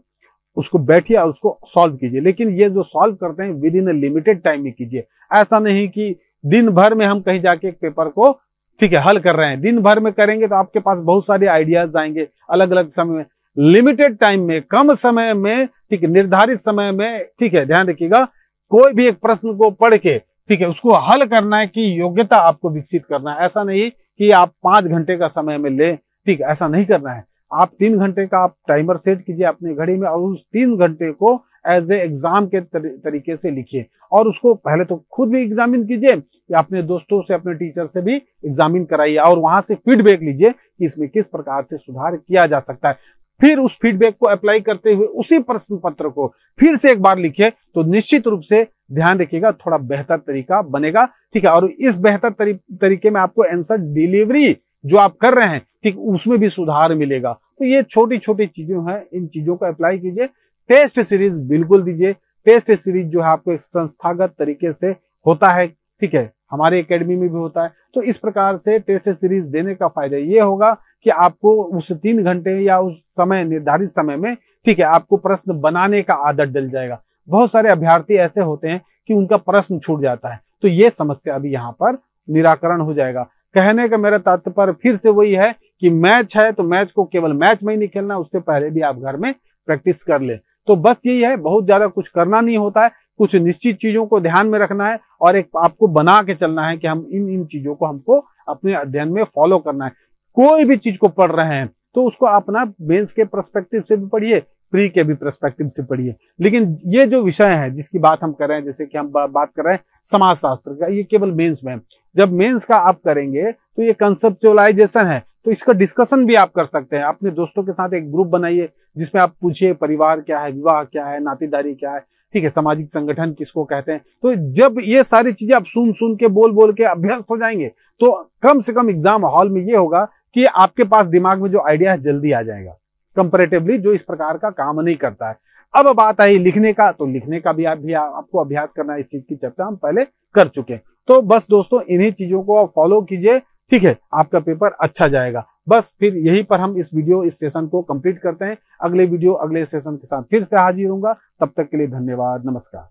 उसको बैठिए और उसको सॉल्व कीजिए। लेकिन ये जो सॉल्व करते हैं within a limited time में कीजिए। ऐसा नहीं कि दिन भर में हम कहीं जाके एक पेपर को, ठीक है, हल कर रहे हैं। दिन भर में करेंगे तो आपके पास बहुत सारे आइडियाज़ आएँगे अलग अलग समय में। लिमिटेड टाइम में, कम समय में, ठीक है, निर्धारित समय में, ठीक है, ध्यान रखिएगा, कोई भी एक प्रश्न को पढ़ के, ठीक है, उसको हल करना है कि योग्यता आपको विकसित करना है। ऐसा नहीं कि आप पाँच घंटे का समय में ले, ठीक ऐसा नहीं करना है। आप तीन घंटे का आप टाइमर सेट कीजिए अपने घड़ी में और उस तीन घंटे को एज ए एग्ज़ाम के तरीके से लिखिए। और उसको पहले तो खुद भी एग्जामिन कीजिए या अपने दोस्तों से अपने टीचर से भी एग्जामिन कराइए और वहाँ से फीडबैक लीजिए कि इसमें किस प्रकार से सुधार किया जा सकता है। फिर उस फीडबैक को अप्लाई करते हुए उसी प्रश्न पत्र को फिर से एक बार लिखिए तो निश्चित रूप से ध्यान रखिएगा थोड़ा बेहतर तरीका बनेगा। ठीक है और इस बेहतर तरी, तरीके में आपको आंसर डिलीवरी जो आप कर रहे हैं ठीक उसमें भी सुधार मिलेगा। तो ये छोटी छोटी चीज़ें हैं, इन चीज़ों को अप्लाई कीजिए। टेस्ट सीरीज़ बिल्कुल दीजिए। टेस्ट सीरीज़ जो है आपको एक संस्थागत तरीके से होता है। ठीक है, हमारे एकेडमी में भी होता है। तो इस प्रकार से टेस्ट सीरीज़ देने का फ़ायदा ये होगा कि आपको उस तीन घंटे या उस समय, निर्धारित समय में, ठीक है, आपको प्रश्न बनाने का आदत डल जाएगा। बहुत सारे अभ्यर्थी ऐसे होते हैं कि उनका प्रश्न छूट जाता है। तो ये समस्या अभी यहाँ पर निराकरण हो जाएगा। कहने का मेरा तात्पर्य फिर से वही है कि मैच है तो मैच को केवल मैच में ही नहीं खेलना, उससे पहले भी आप घर में प्रैक्टिस कर ले। तो बस यही है, बहुत ज़्यादा कुछ करना नहीं होता है, कुछ निश्चित चीज़ों को ध्यान में रखना है और एक आपको बना के चलना है कि हम इन इन चीज़ों को हमको अपने अध्ययन में फॉलो करना है। कोई भी चीज़ को पढ़ रहे हैं तो उसको अपना बेंस के परस्पेक्टिव से भी पढ़िए, प्री के भी परस्पेक्टिव से पढ़िए। लेकिन ये जो विषय है, जिसकी बात हम कर रहे हैं, जैसे कि हम बात कर रहे हैं समाज शास्त्र का, ये केवल मेंस में जब मेंस का आप करेंगे तो ये कंसेप्चुअलाइजेशन है। तो इसका डिस्कशन भी आप कर सकते हैं। अपने दोस्तों के साथ एक ग्रुप बनाइए जिसमें आप पूछिए परिवार क्या है विवाह क्या है नातेदारी क्या है ठीक है सामाजिक संगठन किसको कहते हैं। तो जब ये सारी चीज़ें आप सुन सुन के बोल बोल के अभ्यस्त हो जाएँगे तो कम से कम एग्ज़ाम हॉल में ये होगा कि आपके पास दिमाग में जो आइडिया है जल्दी आ जाएगा। कंपेरेटिवली जो इस प्रकार का काम नहीं करता है। अब बात आई लिखने का तो लिखने का भी, आप भी आपको अभ्यास करना है इस चीज़ की चर्चा हम पहले कर चुके हैं। तो बस दोस्तों इन्हीं चीज़ों को आप फॉलो कीजिए ठीक है, आपका पेपर अच्छा जाएगा। बस फिर यही पर हम इस वीडियो इस सेशन को कंप्लीट करते हैं। अगले वीडियो अगले सेशन के साथ फिर से हाजिर हूँ तब तक के लिए धन्यवाद, नमस्कार।